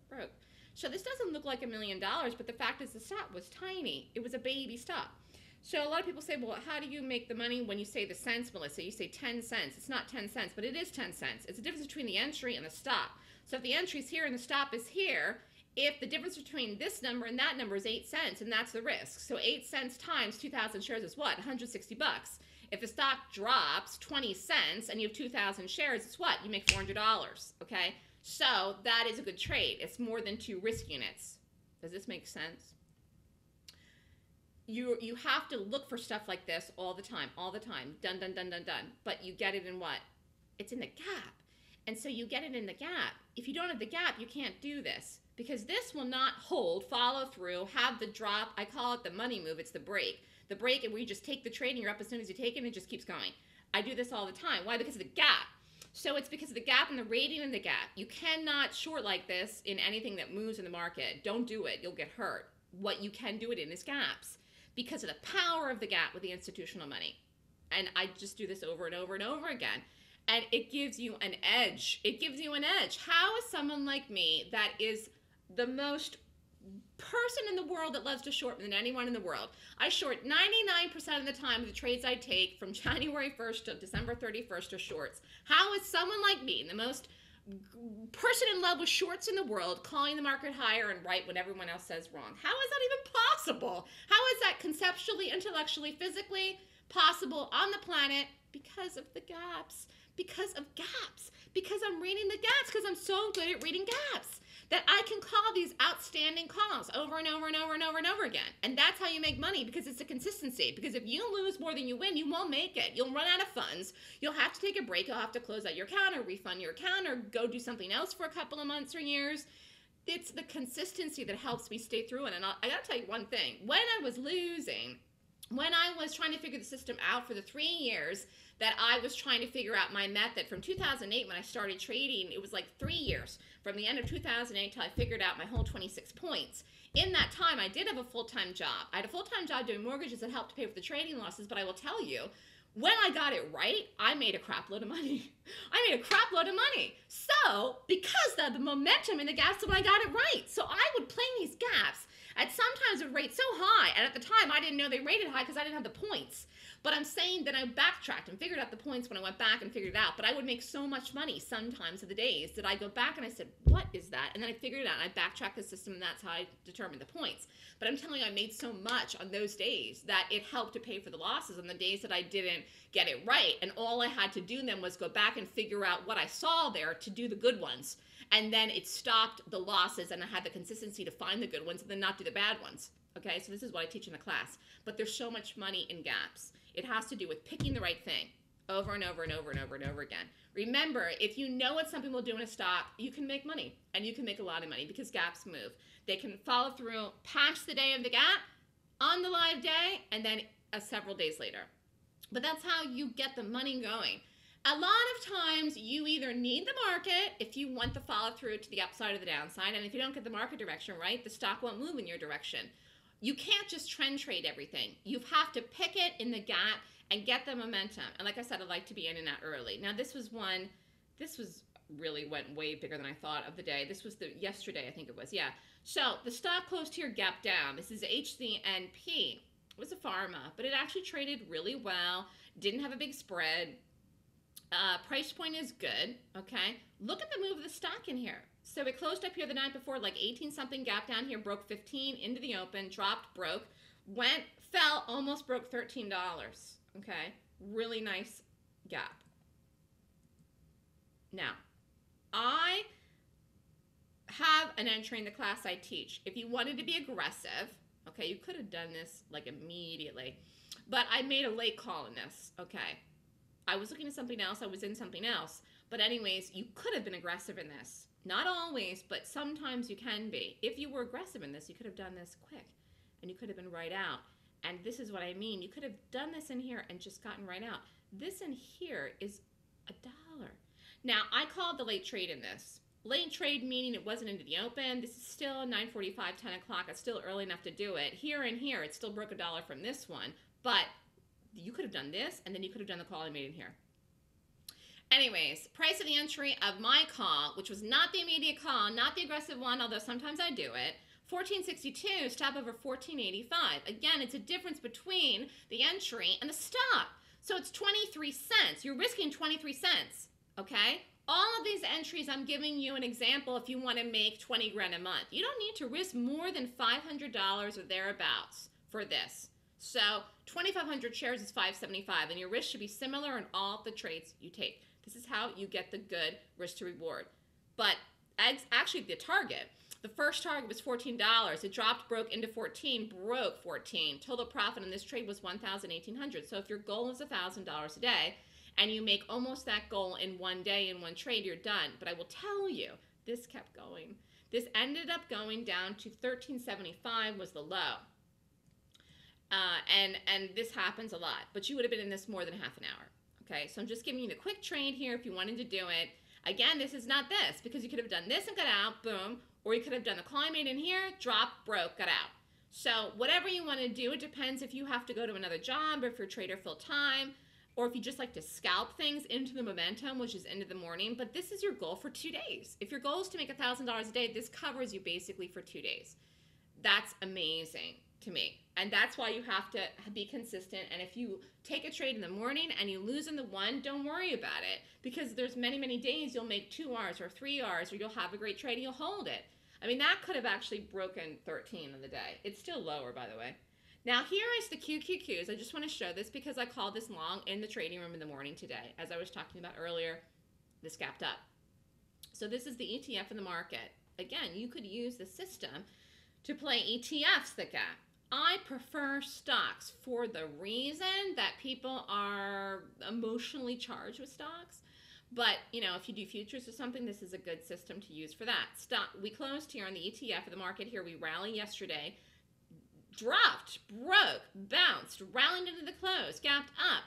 broke. So this doesn't look like a million dollars, but the fact is the stop was tiny. It was a baby stop. So a lot of people say, well, how do you make the money when you say the cents, Melissa? You say 10 cents. It's not 10 cents, but it is 10 cents. It's the difference between the entry and the stop. So if the entry's here and the stop is here, if the difference between this number and that number is 8 cents, and that's the risk. So 8 cents times 2,000 shares is what? 160 bucks. If the stock drops 20 cents and you have 2,000 shares, it's what? You make $400, okay? So that is a good trade. It's more than two risk units. Does this make sense? You, you have to look for stuff like this all the time, all the time. Done, done, done, done, done. But you get it in what? It's in the gap. And so you get it in the gap. If you don't have the gap, you can't do this because this will not hold, follow through, have the drop. I call it the money move. It's the break. The break, and we just take the trade and you're up as soon as you take it and it just keeps going. I do this all the time. Why? Because of the gap. So it's because of the gap and the rating in the gap. You cannot short like this in anything that moves in the market. Don't do it. You'll get hurt. What you can do it in is gaps because of the power of the gap with the institutional money. And I just do this over and over and over again. And it gives you an edge. It gives you an edge. How is someone like me that is the most person in the world that loves to short than anyone in the world. I short 99% of the time the trades I take from January 1st to December 31st are shorts. How is someone like me, the most person in love with shorts in the world, calling the market higher and right when everyone else says wrong? How is that even possible? How is that conceptually, intellectually, physically possible on the planet? Because of the gaps. Because of gaps. Because I'm reading the gaps. Because I'm so good at reading gaps that I can call these outstanding calls over and over and over and over and over again. And that's how you make money because it's a consistency. Because if you lose more than you win, you won't make it. You'll run out of funds. You'll have to take a break. You'll have to close out your account or refund your account or go do something else for a couple of months or years. It's the consistency that helps me stay through it. And I'll, I got to tell you one thing when I was losing, when I was trying to figure the system out for the three years that I was trying to figure out my method from 2008 when I started trading, it was like three years from the end of 2008 till I figured out my whole 26 points. In that time, I did have a full time job. I had a full time job doing mortgages that helped pay for the trading losses, but I will tell you, when I got it right, I made a crap load of money. I made a crap load of money. So, because of the momentum in the gaps when I got it right. So, I would play these gaps at sometimes a rate so high, and at the time I didn't know they rated high because I didn't have the points. But I'm saying that I backtracked and figured out the points when I went back and figured it out. But I would make so much money sometimes of the days that I go back and I said, What is that? And then I figured it out and I backtracked the system and that's how I determined the points. But I'm telling you, I made so much on those days that it helped to pay for the losses on the days that I didn't get it right. And all I had to do then was go back and figure out what I saw there to do the good ones. And then it stopped the losses and I had the consistency to find the good ones and then not do the bad ones. Okay, so this is what I teach in the class. But there's so much money in gaps. It has to do with picking the right thing over and over and over and over and over again. Remember, if you know what something will do in a stock, you can make money and you can make a lot of money because gaps move. They can follow through past the day of the gap, on the live day, and then uh, several days later. But that's how you get the money going. A lot of times, you either need the market if you want the follow through to the upside or the downside, and if you don't get the market direction right, the stock won't move in your direction you can't just trend trade everything. You have to pick it in the gap and get the momentum. And like I said, I'd like to be in and out early. Now this was one, this was really went way bigger than I thought of the day. This was the yesterday, I think it was. Yeah. So the stock closed here, gap down. This is HZNP. It was a pharma, but it actually traded really well. Didn't have a big spread. Uh, price point is good. Okay. Look at the move of the stock in here. So it closed up here the night before, like 18 something, gap down here, broke 15 into the open, dropped, broke, went, fell, almost broke $13. Okay, really nice gap. Now, I have an entry in the class I teach. If you wanted to be aggressive, okay, you could have done this like immediately, but I made a late call in this, okay. I was looking at something else, I was in something else, but anyways, you could have been aggressive in this. Not always, but sometimes you can be. If you were aggressive in this, you could have done this quick and you could have been right out. And this is what I mean. You could have done this in here and just gotten right out. This in here is a dollar. Now, I called the late trade in this. Late trade meaning it wasn't into the open. This is still 9:45, 10 o'clock. It's still early enough to do it. Here and here, it still broke a dollar from this one. But you could have done this, and then you could have done the call I made in here. Anyways, price of the entry of my call, which was not the immediate call, not the aggressive one, although sometimes I do it. 1462, stop over 1485. Again, it's a difference between the entry and the stop. So it's 23 cents. You're risking 23 cents, okay? All of these entries, I'm giving you an example if you want to make 20 grand a month. You don't need to risk more than $500 or thereabouts for this. So 2,500 shares is 575, and your risk should be similar in all the trades you take. This is how you get the good risk to reward. But actually, the target, the first target was $14. It dropped, broke into 14, broke 14. Total profit in this trade was 1,800. So if your goal is $1,000 a day and you make almost that goal in one day in one trade, you're done. But I will tell you, this kept going. This ended up going down to 1375 was the low. Uh, and and this happens a lot, but you would have been in this more than half an hour. Okay, so I'm just giving you the quick trade here if you wanted to do it. Again, this is not this because you could have done this and got out, boom, or you could have done the climate in here, drop, broke, got out. So whatever you want to do, it depends if you have to go to another job or if you're trader full time or if you just like to scalp things into the momentum, which is into the morning. But this is your goal for two days. If your goal is to make $1,000 a day, this covers you basically for two days. That's amazing to me. And that's why you have to be consistent. And if you take a trade in the morning and you lose in the one, don't worry about it because there's many, many days you'll make two R's or three R's or you'll have a great trade and you'll hold it. I mean, that could have actually broken 13 in the day. It's still lower, by the way. Now, here is the QQQs. I just want to show this because I called this long in the trading room in the morning today. As I was talking about earlier, this gapped up. So this is the ETF in the market. Again, you could use the system to play ETFs that gap. I prefer stocks for the reason that people are emotionally charged with stocks. But you know, if you do futures or something, this is a good system to use for that. Stock. We closed here on the ETF of the market. Here we rallied yesterday, dropped, broke, bounced, rallied into the close, gapped up,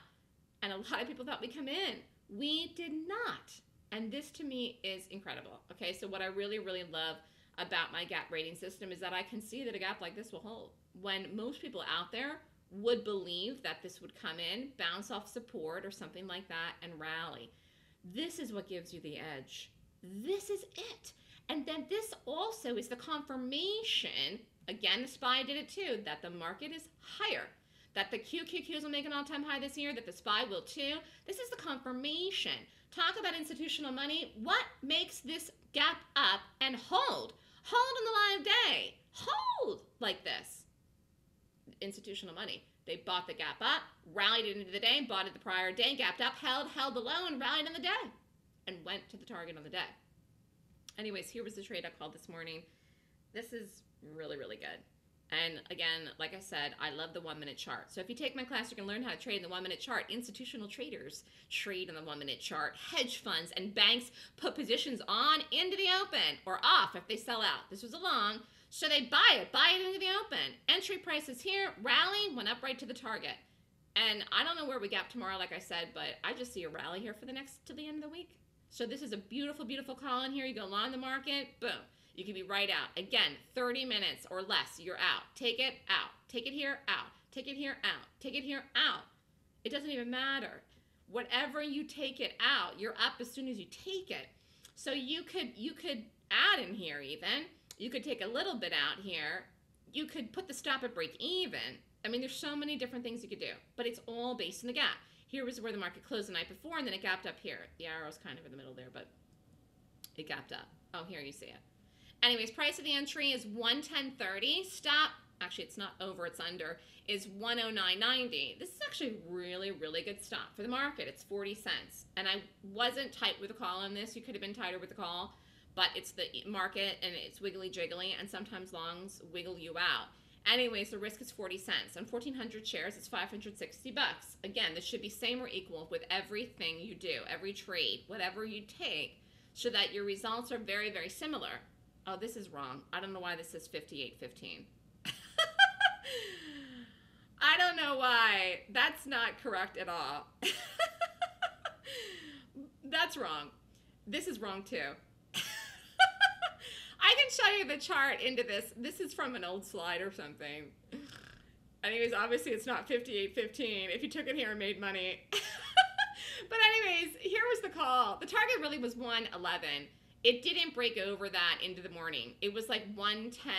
and a lot of people thought we'd come in. We did not, and this to me is incredible. Okay, so what I really, really love about my gap rating system is that I can see that a gap like this will hold when most people out there would believe that this would come in, bounce off support or something like that, and rally. This is what gives you the edge. This is it. And then this also is the confirmation, again, the SPY did it too, that the market is higher. That the QQQs will make an all time high this year, that the SPY will too. This is the confirmation. Talk about institutional money. What makes this gap up and hold? Hold on the live day. Hold like this institutional money. They bought the gap up, rallied it into the day, bought it the prior day, gapped up, held, held the low, and rallied in the day, and went to the target on the day. Anyways, here was the trade I called this morning. This is really, really good. And again, like I said, I love the one minute chart. So if you take my class, you can learn how to trade in the one minute chart. Institutional traders trade in the one minute chart. Hedge funds and banks put positions on into the open or off if they sell out. This was a long. So they buy it, buy it into the open. Entry price is here, rally, went up right to the target. And I don't know where we gap tomorrow, like I said, but I just see a rally here for the next to the end of the week. So this is a beautiful, beautiful call in here. You go long the market, boom. You can be right out. Again, 30 minutes or less, you're out. Take it out. Take it here, out. Take it here, out. Take it here, out. It doesn't even matter. Whatever you take it out, you're up as soon as you take it. So you could you could add in here even you could take a little bit out here. You could put the stop at break even. I mean, there's so many different things you could do, but it's all based in the gap. Here was where the market closed the night before, and then it gapped up here. The arrow's kind of in the middle there, but it gapped up. Oh, here you see it. Anyways, price of the entry is 110.30. Stop, actually it's not over, it's under, is 109.90. This is actually really, really good stop for the market. It's 40 cents. And I wasn't tight with the call on this. You could have been tighter with the call but it's the market and it's wiggly jiggly, and sometimes longs wiggle you out. Anyways, the risk is 40 cents. On 1,400 shares, it's 560 bucks. Again, this should be same or equal with everything you do, every trade, whatever you take, so that your results are very, very similar. Oh, this is wrong. I don't know why this is 58.15. I don't know why. That's not correct at all. That's wrong. This is wrong too. I can show you the chart into this. This is from an old slide or something. Anyways, obviously it's not 58.15 if you took it here and made money. but anyways, here was the call. The target really was 111. It didn't break over that into the morning. It was like 110.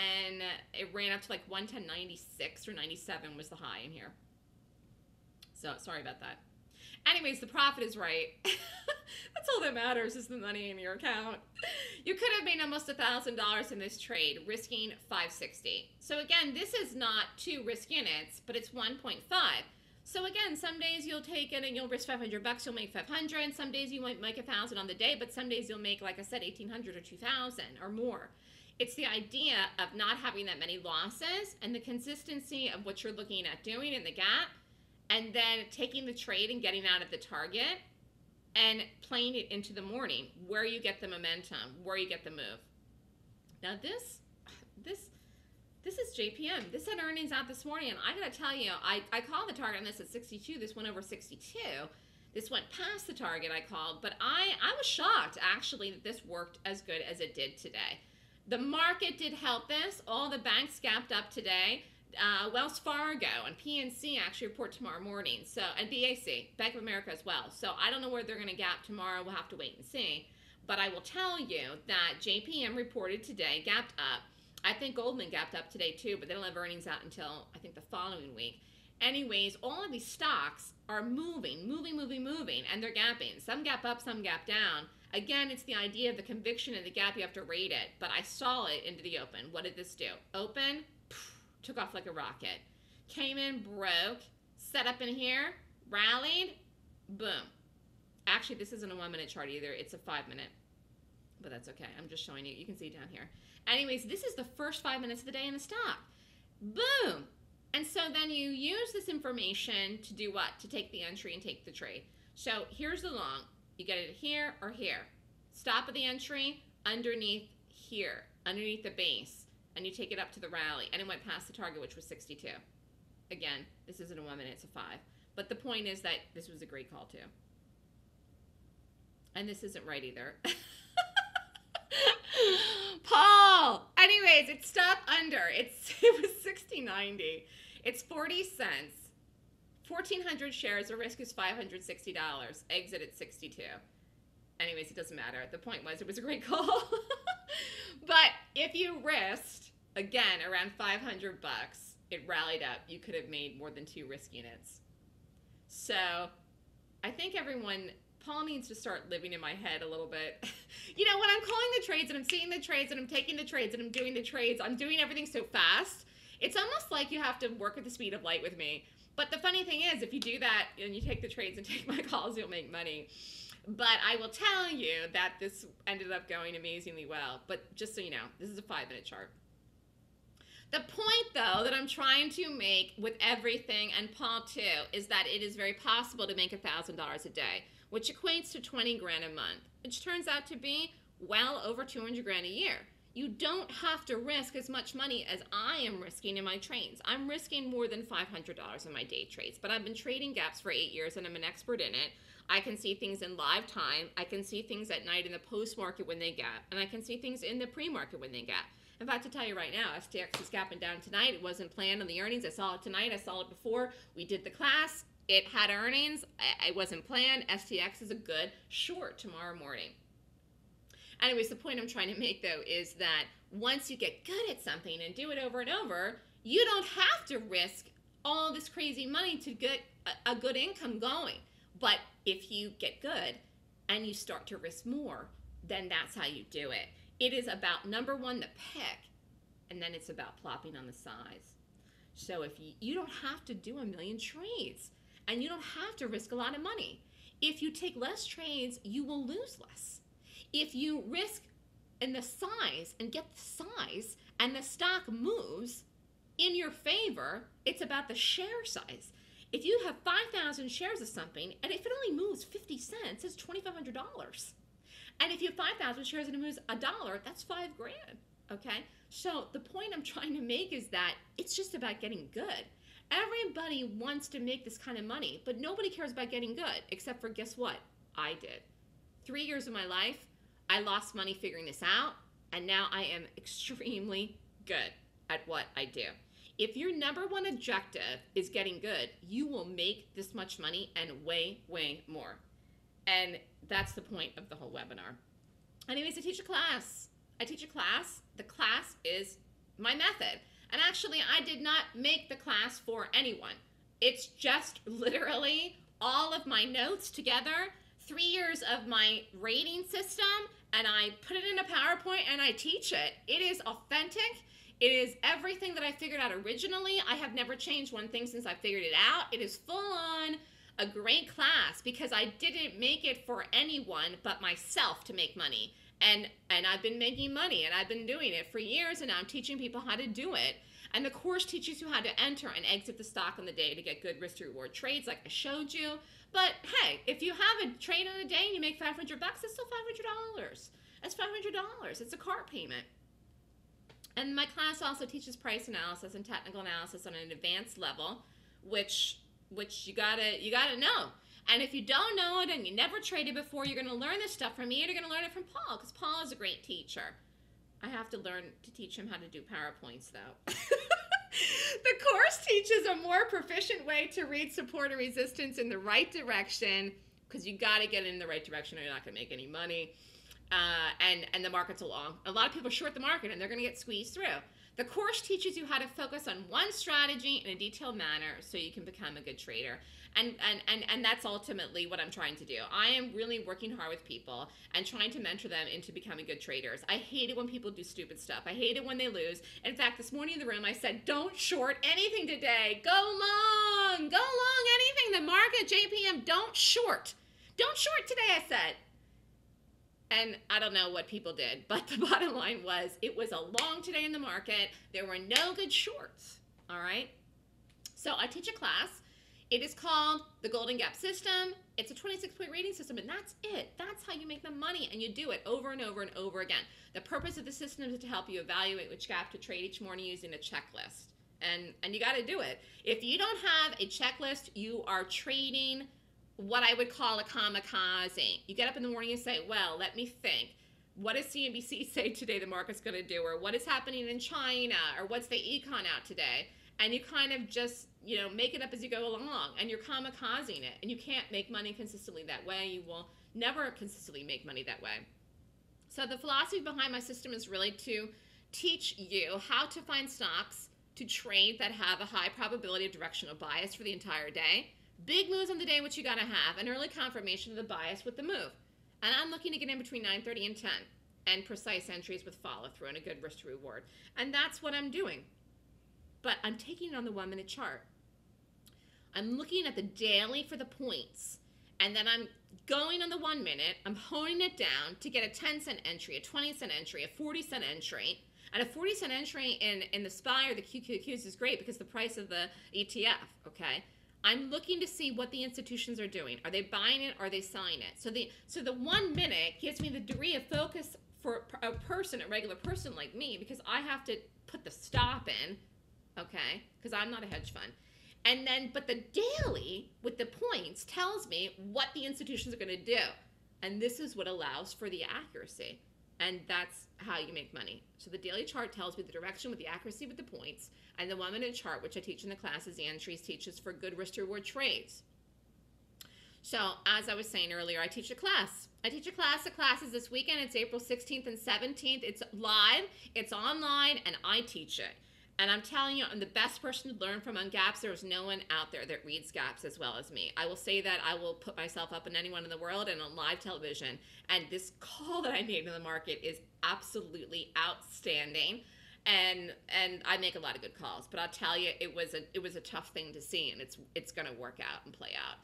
It ran up to like 110.96 or 97 was the high in here. So sorry about that. Anyways, the profit is right. That's all that matters is the money in your account. You could have made almost a thousand dollars in this trade, risking 560. So again, this is not two risk units, but it's 1.5. So again, some days you'll take it and you'll risk 500 bucks, you'll make 500. Some days you might make a thousand on the day, but some days you'll make, like I said, 1800 or 2000 or more. It's the idea of not having that many losses and the consistency of what you're looking at doing in the gap and then taking the trade and getting out of the target and playing it into the morning where you get the momentum, where you get the move. Now this this this is JPM. This had earnings out this morning, and I gotta tell you, I, I called the target on this at 62. This went over 62. This went past the target I called, but I, I was shocked actually that this worked as good as it did today. The market did help this. All the banks gapped up today. Uh, Wells Fargo and PNC actually report tomorrow morning. So and BAC, Bank of America as well. So I don't know where they're going to gap tomorrow. We'll have to wait and see. But I will tell you that JPM reported today, gapped up. I think Goldman gapped up today too, but they don't have earnings out until I think the following week. Anyways, all of these stocks are moving, moving, moving, moving, and they're gapping. Some gap up, some gap down. Again, it's the idea of the conviction and the gap. You have to rate it. But I saw it into the open. What did this do? Open, took off like a rocket. Came in, broke, set up in here, rallied, boom. Actually, this isn't a one minute chart either, it's a five minute. But that's okay. I'm just showing you. You can see down here. Anyways, this is the first five minutes of the day in the stock. Boom. And so then you use this information to do what? To take the entry and take the trade. So here's the long. You get it here or here. Stop at the entry underneath here, underneath the base and you take it up to the rally, and it went past the target, which was 62. Again, this isn't a one minute, it's a five. But the point is that this was a great call, too. And this isn't right either. Paul! Anyways, it stopped under. It's It was 60.90. It's 40 cents. 1,400 shares. The risk is $560. Exit at 62. Anyways, it doesn't matter. The point was, it was a great call. but if you risked again around 500 bucks, it rallied up. You could have made more than two risk units. So I think everyone, Paul needs to start living in my head a little bit. you know, when I'm calling the trades and I'm seeing the trades and I'm taking the trades and I'm doing the trades, I'm doing everything so fast. It's almost like you have to work at the speed of light with me. But the funny thing is, if you do that and you take the trades and take my calls, you'll make money. But I will tell you that this ended up going amazingly well. But just so you know, this is a five minute chart. The point, though, that I'm trying to make with everything, and Paul too, is that it is very possible to make $1,000 a day, which equates to 20 grand a month, which turns out to be well over 200 grand a year. You don't have to risk as much money as I am risking in my trades. I'm risking more than $500 in my day trades, but I've been trading gaps for eight years and I'm an expert in it. I can see things in live time. I can see things at night in the post market when they gap, and I can see things in the pre market when they gap. In fact, to tell you right now, STX is gapping down tonight. It wasn't planned on the earnings. I saw it tonight. I saw it before. We did the class. It had earnings. It wasn't planned. STX is a good short tomorrow morning. Anyways, the point I'm trying to make though is that once you get good at something and do it over and over, you don't have to risk all this crazy money to get a, a good income going. But if you get good and you start to risk more, then that's how you do it. It is about number one, the pick, and then it's about plopping on the size. So if you, you don't have to do a million trades and you don't have to risk a lot of money. If you take less trades, you will lose less. If you risk in the size and get the size and the stock moves in your favor, it's about the share size. If you have 5,000 shares of something, and if it only moves 50 cents, it's $2,500. And if you have 5,000 shares and it moves a dollar, that's five grand. Okay? So the point I'm trying to make is that it's just about getting good. Everybody wants to make this kind of money, but nobody cares about getting good, except for guess what? I did. Three years of my life, I lost money figuring this out, and now I am extremely good at what I do. If your number one objective is getting good, you will make this much money and way, way more. And that's the point of the whole webinar. Anyways, I teach a class. I teach a class. The class is my method. And actually, I did not make the class for anyone. It's just literally all of my notes together, three years of my rating system, and I put it in a PowerPoint and I teach it. It is authentic. It is everything that I figured out originally. I have never changed one thing since I figured it out. It is full on a great class because I didn't make it for anyone but myself to make money. And and I've been making money and I've been doing it for years and I'm teaching people how to do it. And the course teaches you how to enter and exit the stock on the day to get good risk to reward trades like I showed you. But hey, if you have a trade on a day and you make 500 bucks, it's still $500. That's $500. It's a car payment. And my class also teaches price analysis and technical analysis on an advanced level, which which you gotta you gotta know. And if you don't know it and you never traded before, you're gonna learn this stuff from me, and you're gonna learn it from Paul, because Paul is a great teacher. I have to learn to teach him how to do PowerPoints though. the course teaches a more proficient way to read support and resistance in the right direction, because you gotta get in the right direction or you're not gonna make any money. Uh, and and the market's along. A lot of people short the market and they're going to get squeezed through. The course teaches you how to focus on one strategy in a detailed manner so you can become a good trader. And, and, and, and that's ultimately what I'm trying to do. I am really working hard with people and trying to mentor them into becoming good traders. I hate it when people do stupid stuff. I hate it when they lose. In fact, this morning in the room, I said, don't short anything today. Go long. Go long anything. The market, JPM, don't short. Don't short today, I said. And I don't know what people did, but the bottom line was it was a long today in the market. There were no good shorts. All right. So I teach a class. It is called the Golden Gap System. It's a 26 point rating system, and that's it. That's how you make the money, and you do it over and over and over again. The purpose of the system is to help you evaluate which gap to trade each morning using a checklist. And, and you got to do it. If you don't have a checklist, you are trading what I would call a kamikaze. You get up in the morning and say, well, let me think. What does CNBC say today the market's going to do? Or what is happening in China? Or what's the econ out today? And you kind of just, you know, make it up as you go along. And you're kamikazing it. And you can't make money consistently that way. You will never consistently make money that way. So the philosophy behind my system is really to teach you how to find stocks to trade that have a high probability of directional bias for the entire day Big moves on the day, which you got to have, an early confirmation of the bias with the move. And I'm looking to get in between 9.30 and 10 and precise entries with follow through and a good risk to reward. And that's what I'm doing. But I'm taking it on the one minute chart. I'm looking at the daily for the points. And then I'm going on the one minute, I'm honing it down to get a 10 cent entry, a 20 cent entry, a 40 cent entry. And a 40 cent entry in, in the SPY or the QQQs is great because the price of the ETF, okay? I'm looking to see what the institutions are doing. Are they buying it? Are they selling it? So the so the one minute gives me the degree of focus for a person, a regular person like me, because I have to put the stop in, okay? Because I'm not a hedge fund. And then, but the daily with the points tells me what the institutions are going to do. And this is what allows for the accuracy. And that's how you make money. So the daily chart tells me the direction with the accuracy with the points, and the one minute chart, which I teach in the class, is the entries teaches for good risk to reward trades. So as I was saying earlier, I teach a class. I teach a class. The class is this weekend. It's April 16th and 17th. It's live, it's online, and I teach it. And I'm telling you, I'm the best person to learn from on gaps. There's no one out there that reads gaps as well as me. I will say that I will put myself up in anyone in the world and on live television. And this call that I made in the market is absolutely outstanding. And and I make a lot of good calls, but I'll tell you, it was a it was a tough thing to see, and it's it's going to work out and play out.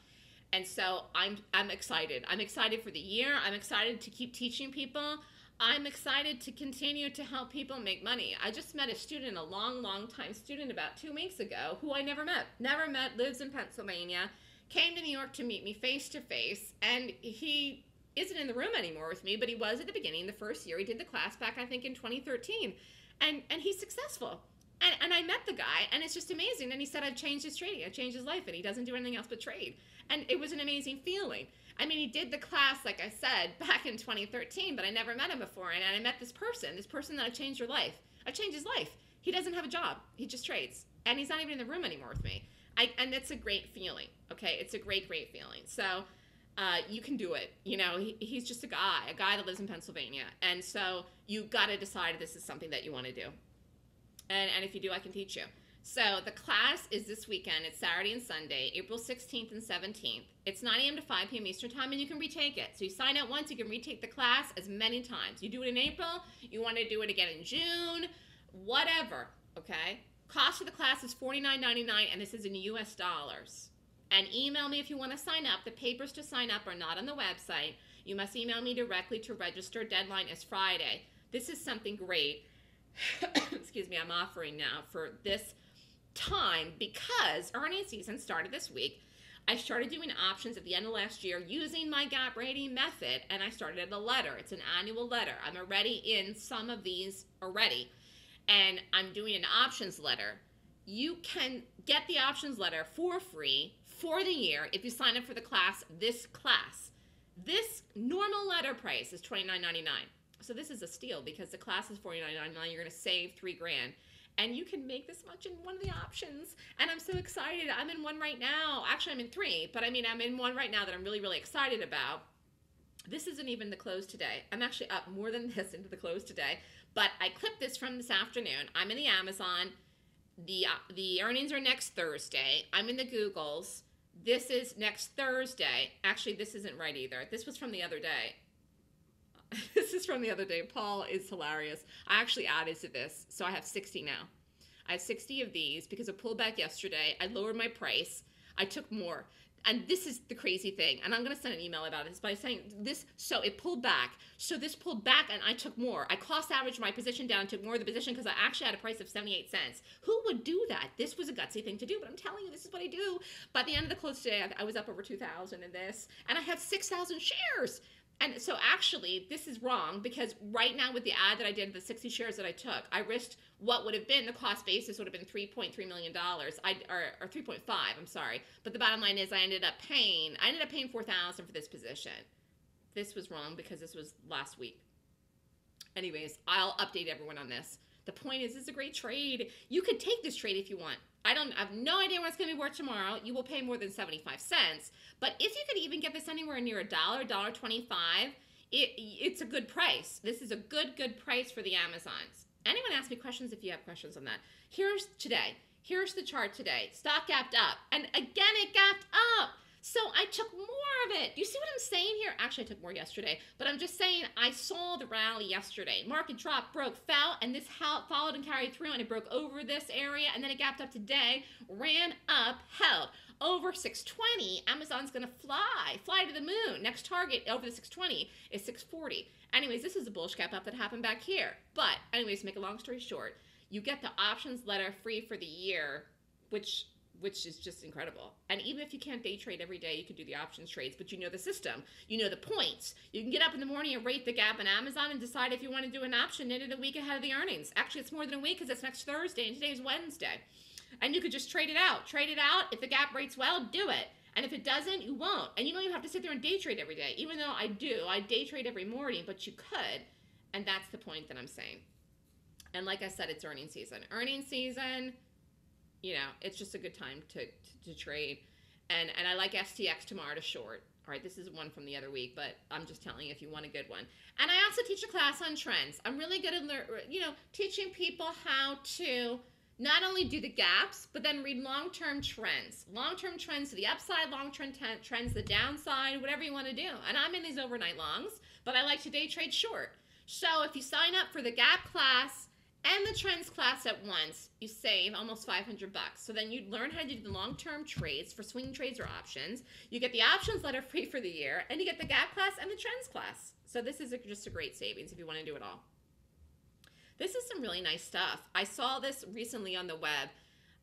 And so I'm I'm excited. I'm excited for the year. I'm excited to keep teaching people. I'm excited to continue to help people make money. I just met a student, a long, long time student, about two weeks ago, who I never met. Never met, lives in Pennsylvania, came to New York to meet me face to face, and he isn't in the room anymore with me, but he was at the beginning, the first year. He did the class back, I think, in 2013. And and he's successful. And, and I met the guy, and it's just amazing. And he said, I've changed his trading. I've changed his life, and he doesn't do anything else but trade. And it was an amazing feeling. I mean, he did the class, like I said, back in 2013, but I never met him before. And I met this person, this person that I changed your life. I changed his life. He doesn't have a job. He just trades. And he's not even in the room anymore with me. I, and it's a great feeling. Okay. It's a great, great feeling. So, uh, you can do it. You know, he, he's just a guy, a guy that lives in Pennsylvania. And so you got to decide if this is something that you want to do. And, and if you do, I can teach you. So the class is this weekend. It's Saturday and Sunday, April 16th and 17th. It's 9 a.m. to 5 p.m. Eastern Time, and you can retake it. So you sign up once, you can retake the class as many times. You do it in April, you want to do it again in June, whatever, okay? Cost of the class is $49.99, and this is in US dollars. And email me if you want to sign up. The papers to sign up are not on the website. You must email me directly to register. Deadline is Friday. This is something great. Excuse me, I'm offering now for this time because earning season started this week. I started doing options at the end of last year using my gap rating method, and I started a letter. It's an annual letter. I'm already in some of these already, and I'm doing an options letter. You can get the options letter for free for the year if you sign up for the class this class. This normal letter price is $29.99. So this is a steal because the class is $49.99. You're going to save three grand and you can make this much in one of the options. And I'm so excited. I'm in one right now. Actually, I'm in three, but I mean, I'm in one right now that I'm really, really excited about. This isn't even the close today. I'm actually up more than this into the close today, but I clipped this from this afternoon. I'm in the Amazon. The, uh, the earnings are next Thursday. I'm in the Googles. This is next Thursday. Actually, this isn't right either. This was from the other day. this is from the other day. Paul is hilarious. I actually added to this, so I have 60 now. I have 60 of these because I pulled back yesterday. I lowered my price. I took more. And this is the crazy thing. And I'm going to send an email about this by saying this. So it pulled back. So this pulled back and I took more. I cost averaged my position down, took more of the position because I actually had a price of 78 cents. Who would do that? This was a gutsy thing to do, but I'm telling you, this is what I do. By the end of the close today, I was up over 2,000 in this and I had 6,000 shares. And so actually, this is wrong because right now with the ad that I did, the 60 shares that I took, I risked what would have been the cost basis would have been 3.3 million dollars. I or, or 3.5. I'm sorry, but the bottom line is I ended up paying. I ended up paying 4,000 for this position. This was wrong because this was last week. Anyways, I'll update everyone on this. The point is, it's a great trade. You could take this trade if you want. I don't I have no idea what it's going to be worth tomorrow. You will pay more than 75 cents. But if you could even get this anywhere near a dollar, dollar 25, it, it's a good price. This is a good, good price for the Amazons. Anyone ask me questions if you have questions on that. Here's today. Here's the chart today. Stock gapped up. And again, it gapped up. So I took more of it. You see what I'm saying here? Actually, I took more yesterday, but I'm just saying I saw the rally yesterday. Market drop, broke, fell, and this followed and carried through, and it broke over this area, and then it gapped up today, ran up, held over 620. Amazon's gonna fly, fly to the moon. Next target over the 620 is 640. Anyways, this is a bullish gap up that happened back here. But anyways, make a long story short, you get the options letter free for the year, which which is just incredible. And even if you can't day trade every day, you can do the options trades, but you know the system, you know the points. You can get up in the morning and rate the gap in Amazon and decide if you want to do an option in it a week ahead of the earnings. Actually, it's more than a week because it's next Thursday and today's Wednesday. And you could just trade it out. Trade it out. If the gap rates well, do it. And if it doesn't, you won't. And you don't even have to sit there and day trade every day, even though I do. I day trade every morning, but you could. And that's the point that I'm saying. And like I said, it's earning season. Earning season you know, it's just a good time to, to, to trade. And, and I like STX tomorrow to short. All right, this is one from the other week, but I'm just telling you if you want a good one. And I also teach a class on trends. I'm really good at, you know, teaching people how to not only do the gaps, but then read long-term trends. Long-term trends to the upside, long-term trends the downside, whatever you want to do. And I'm in these overnight longs, but I like to day trade short. So if you sign up for the gap class, and the trends class at once, you save almost 500 bucks. So then you learn how to do the long-term trades for swing trades or options. You get the options letter free for the year, and you get the gap class and the trends class. So this is a, just a great savings if you want to do it all. This is some really nice stuff. I saw this recently on the web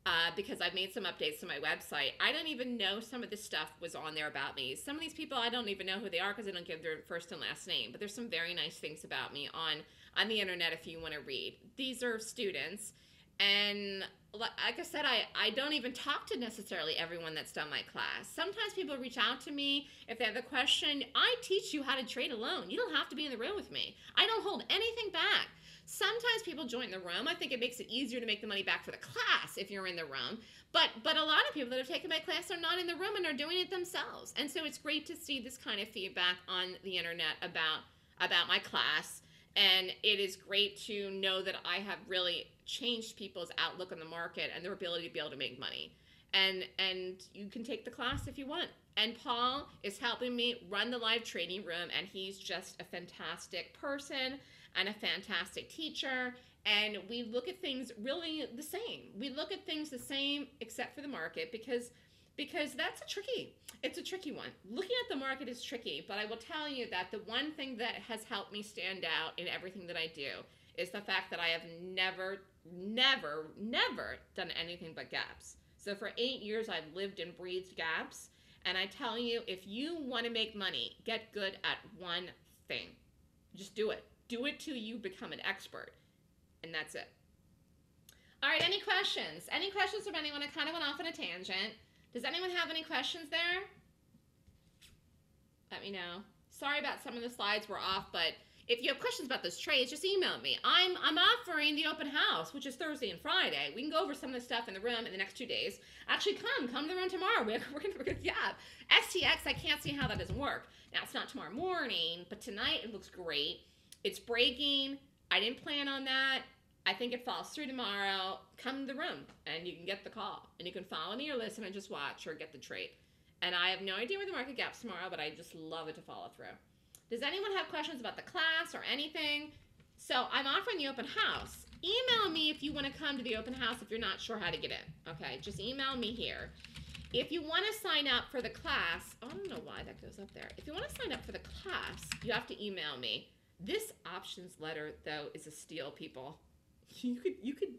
uh, because I've made some updates to my website. I don't even know some of this stuff was on there about me. Some of these people I don't even know who they are because I don't give their first and last name. But there's some very nice things about me on on the internet if you want to read. These are students. And like I said, I, I don't even talk to necessarily everyone that's done my class. Sometimes people reach out to me if they have a question. I teach you how to trade alone. You don't have to be in the room with me. I don't hold anything back. Sometimes people join the room. I think it makes it easier to make the money back for the class if you're in the room. But but a lot of people that have taken my class are not in the room and are doing it themselves. And so it's great to see this kind of feedback on the internet about about my class. And it is great to know that I have really changed people's outlook on the market and their ability to be able to make money. And and you can take the class if you want. And Paul is helping me run the live training room, and he's just a fantastic person and a fantastic teacher. And we look at things really the same. We look at things the same except for the market because because that's a tricky it's a tricky one looking at the market is tricky but i will tell you that the one thing that has helped me stand out in everything that i do is the fact that i have never never never done anything but gaps so for eight years i've lived and breathed gaps and i tell you if you want to make money get good at one thing just do it do it till you become an expert and that's it all right any questions any questions from anyone i kind of went off on a tangent does anyone have any questions there? Let me know. Sorry about some of the slides were off, but if you have questions about those trades, just email me. I'm I'm offering the open house, which is Thursday and Friday. We can go over some of the stuff in the room in the next two days. Actually, come come to the room tomorrow. We're, we're gonna, yeah. STX, I can't see how that doesn't work. Now it's not tomorrow morning, but tonight it looks great. It's breaking. I didn't plan on that. I think it falls through tomorrow. Come to the room and you can get the call. And you can follow me or listen and just watch or get the trade. And I have no idea where the market gap's tomorrow, but I just love it to follow through. Does anyone have questions about the class or anything? So I'm offering the open house. Email me if you want to come to the open house if you're not sure how to get in. Okay, just email me here. If you want to sign up for the class, oh, I don't know why that goes up there. If you want to sign up for the class, you have to email me. This options letter, though, is a steal, people. You could you could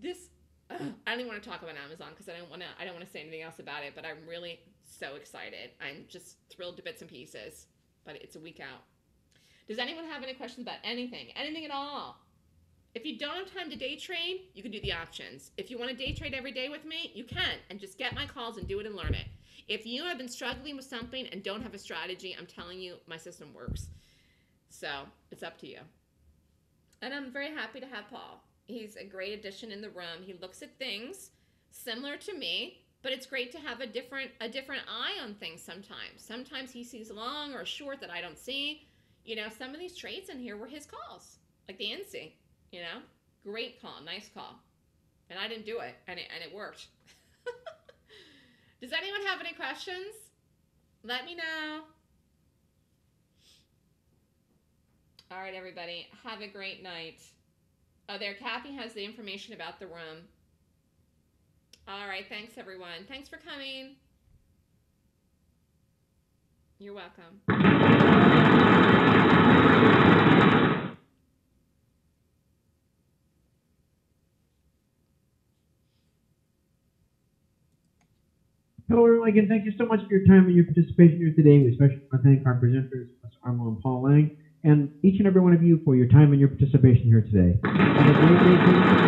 this I don't even want to talk about Amazon because I don't want to I don't want to say anything else about it but I'm really so excited. I'm just thrilled to bits and pieces but it's a week out. Does anyone have any questions about anything? Anything at all? If you don't have time to day trade you can do the options. If you want to day trade every day with me you can and just get my calls and do it and learn it. If you have been struggling with something and don't have a strategy I'm telling you my system works so it's up to you and I'm very happy to have Paul. He's a great addition in the room. He looks at things similar to me, but it's great to have a different a different eye on things sometimes. Sometimes he sees long or short that I don't see. You know, some of these trades in here were his calls, like the NC, you know? Great call, nice call. And I didn't do it, and it, and it worked. Does anyone have any questions? Let me know. All right, everybody. Have a great night. Oh, there. Kathy has the information about the room. All right. Thanks, everyone. Thanks for coming. You're welcome. Hello, everyone. Again, thank you so much for your time and your participation here today. We especially want to thank our presenters. Armo and Paul Lang, and each and every one of you for your time and your participation here today.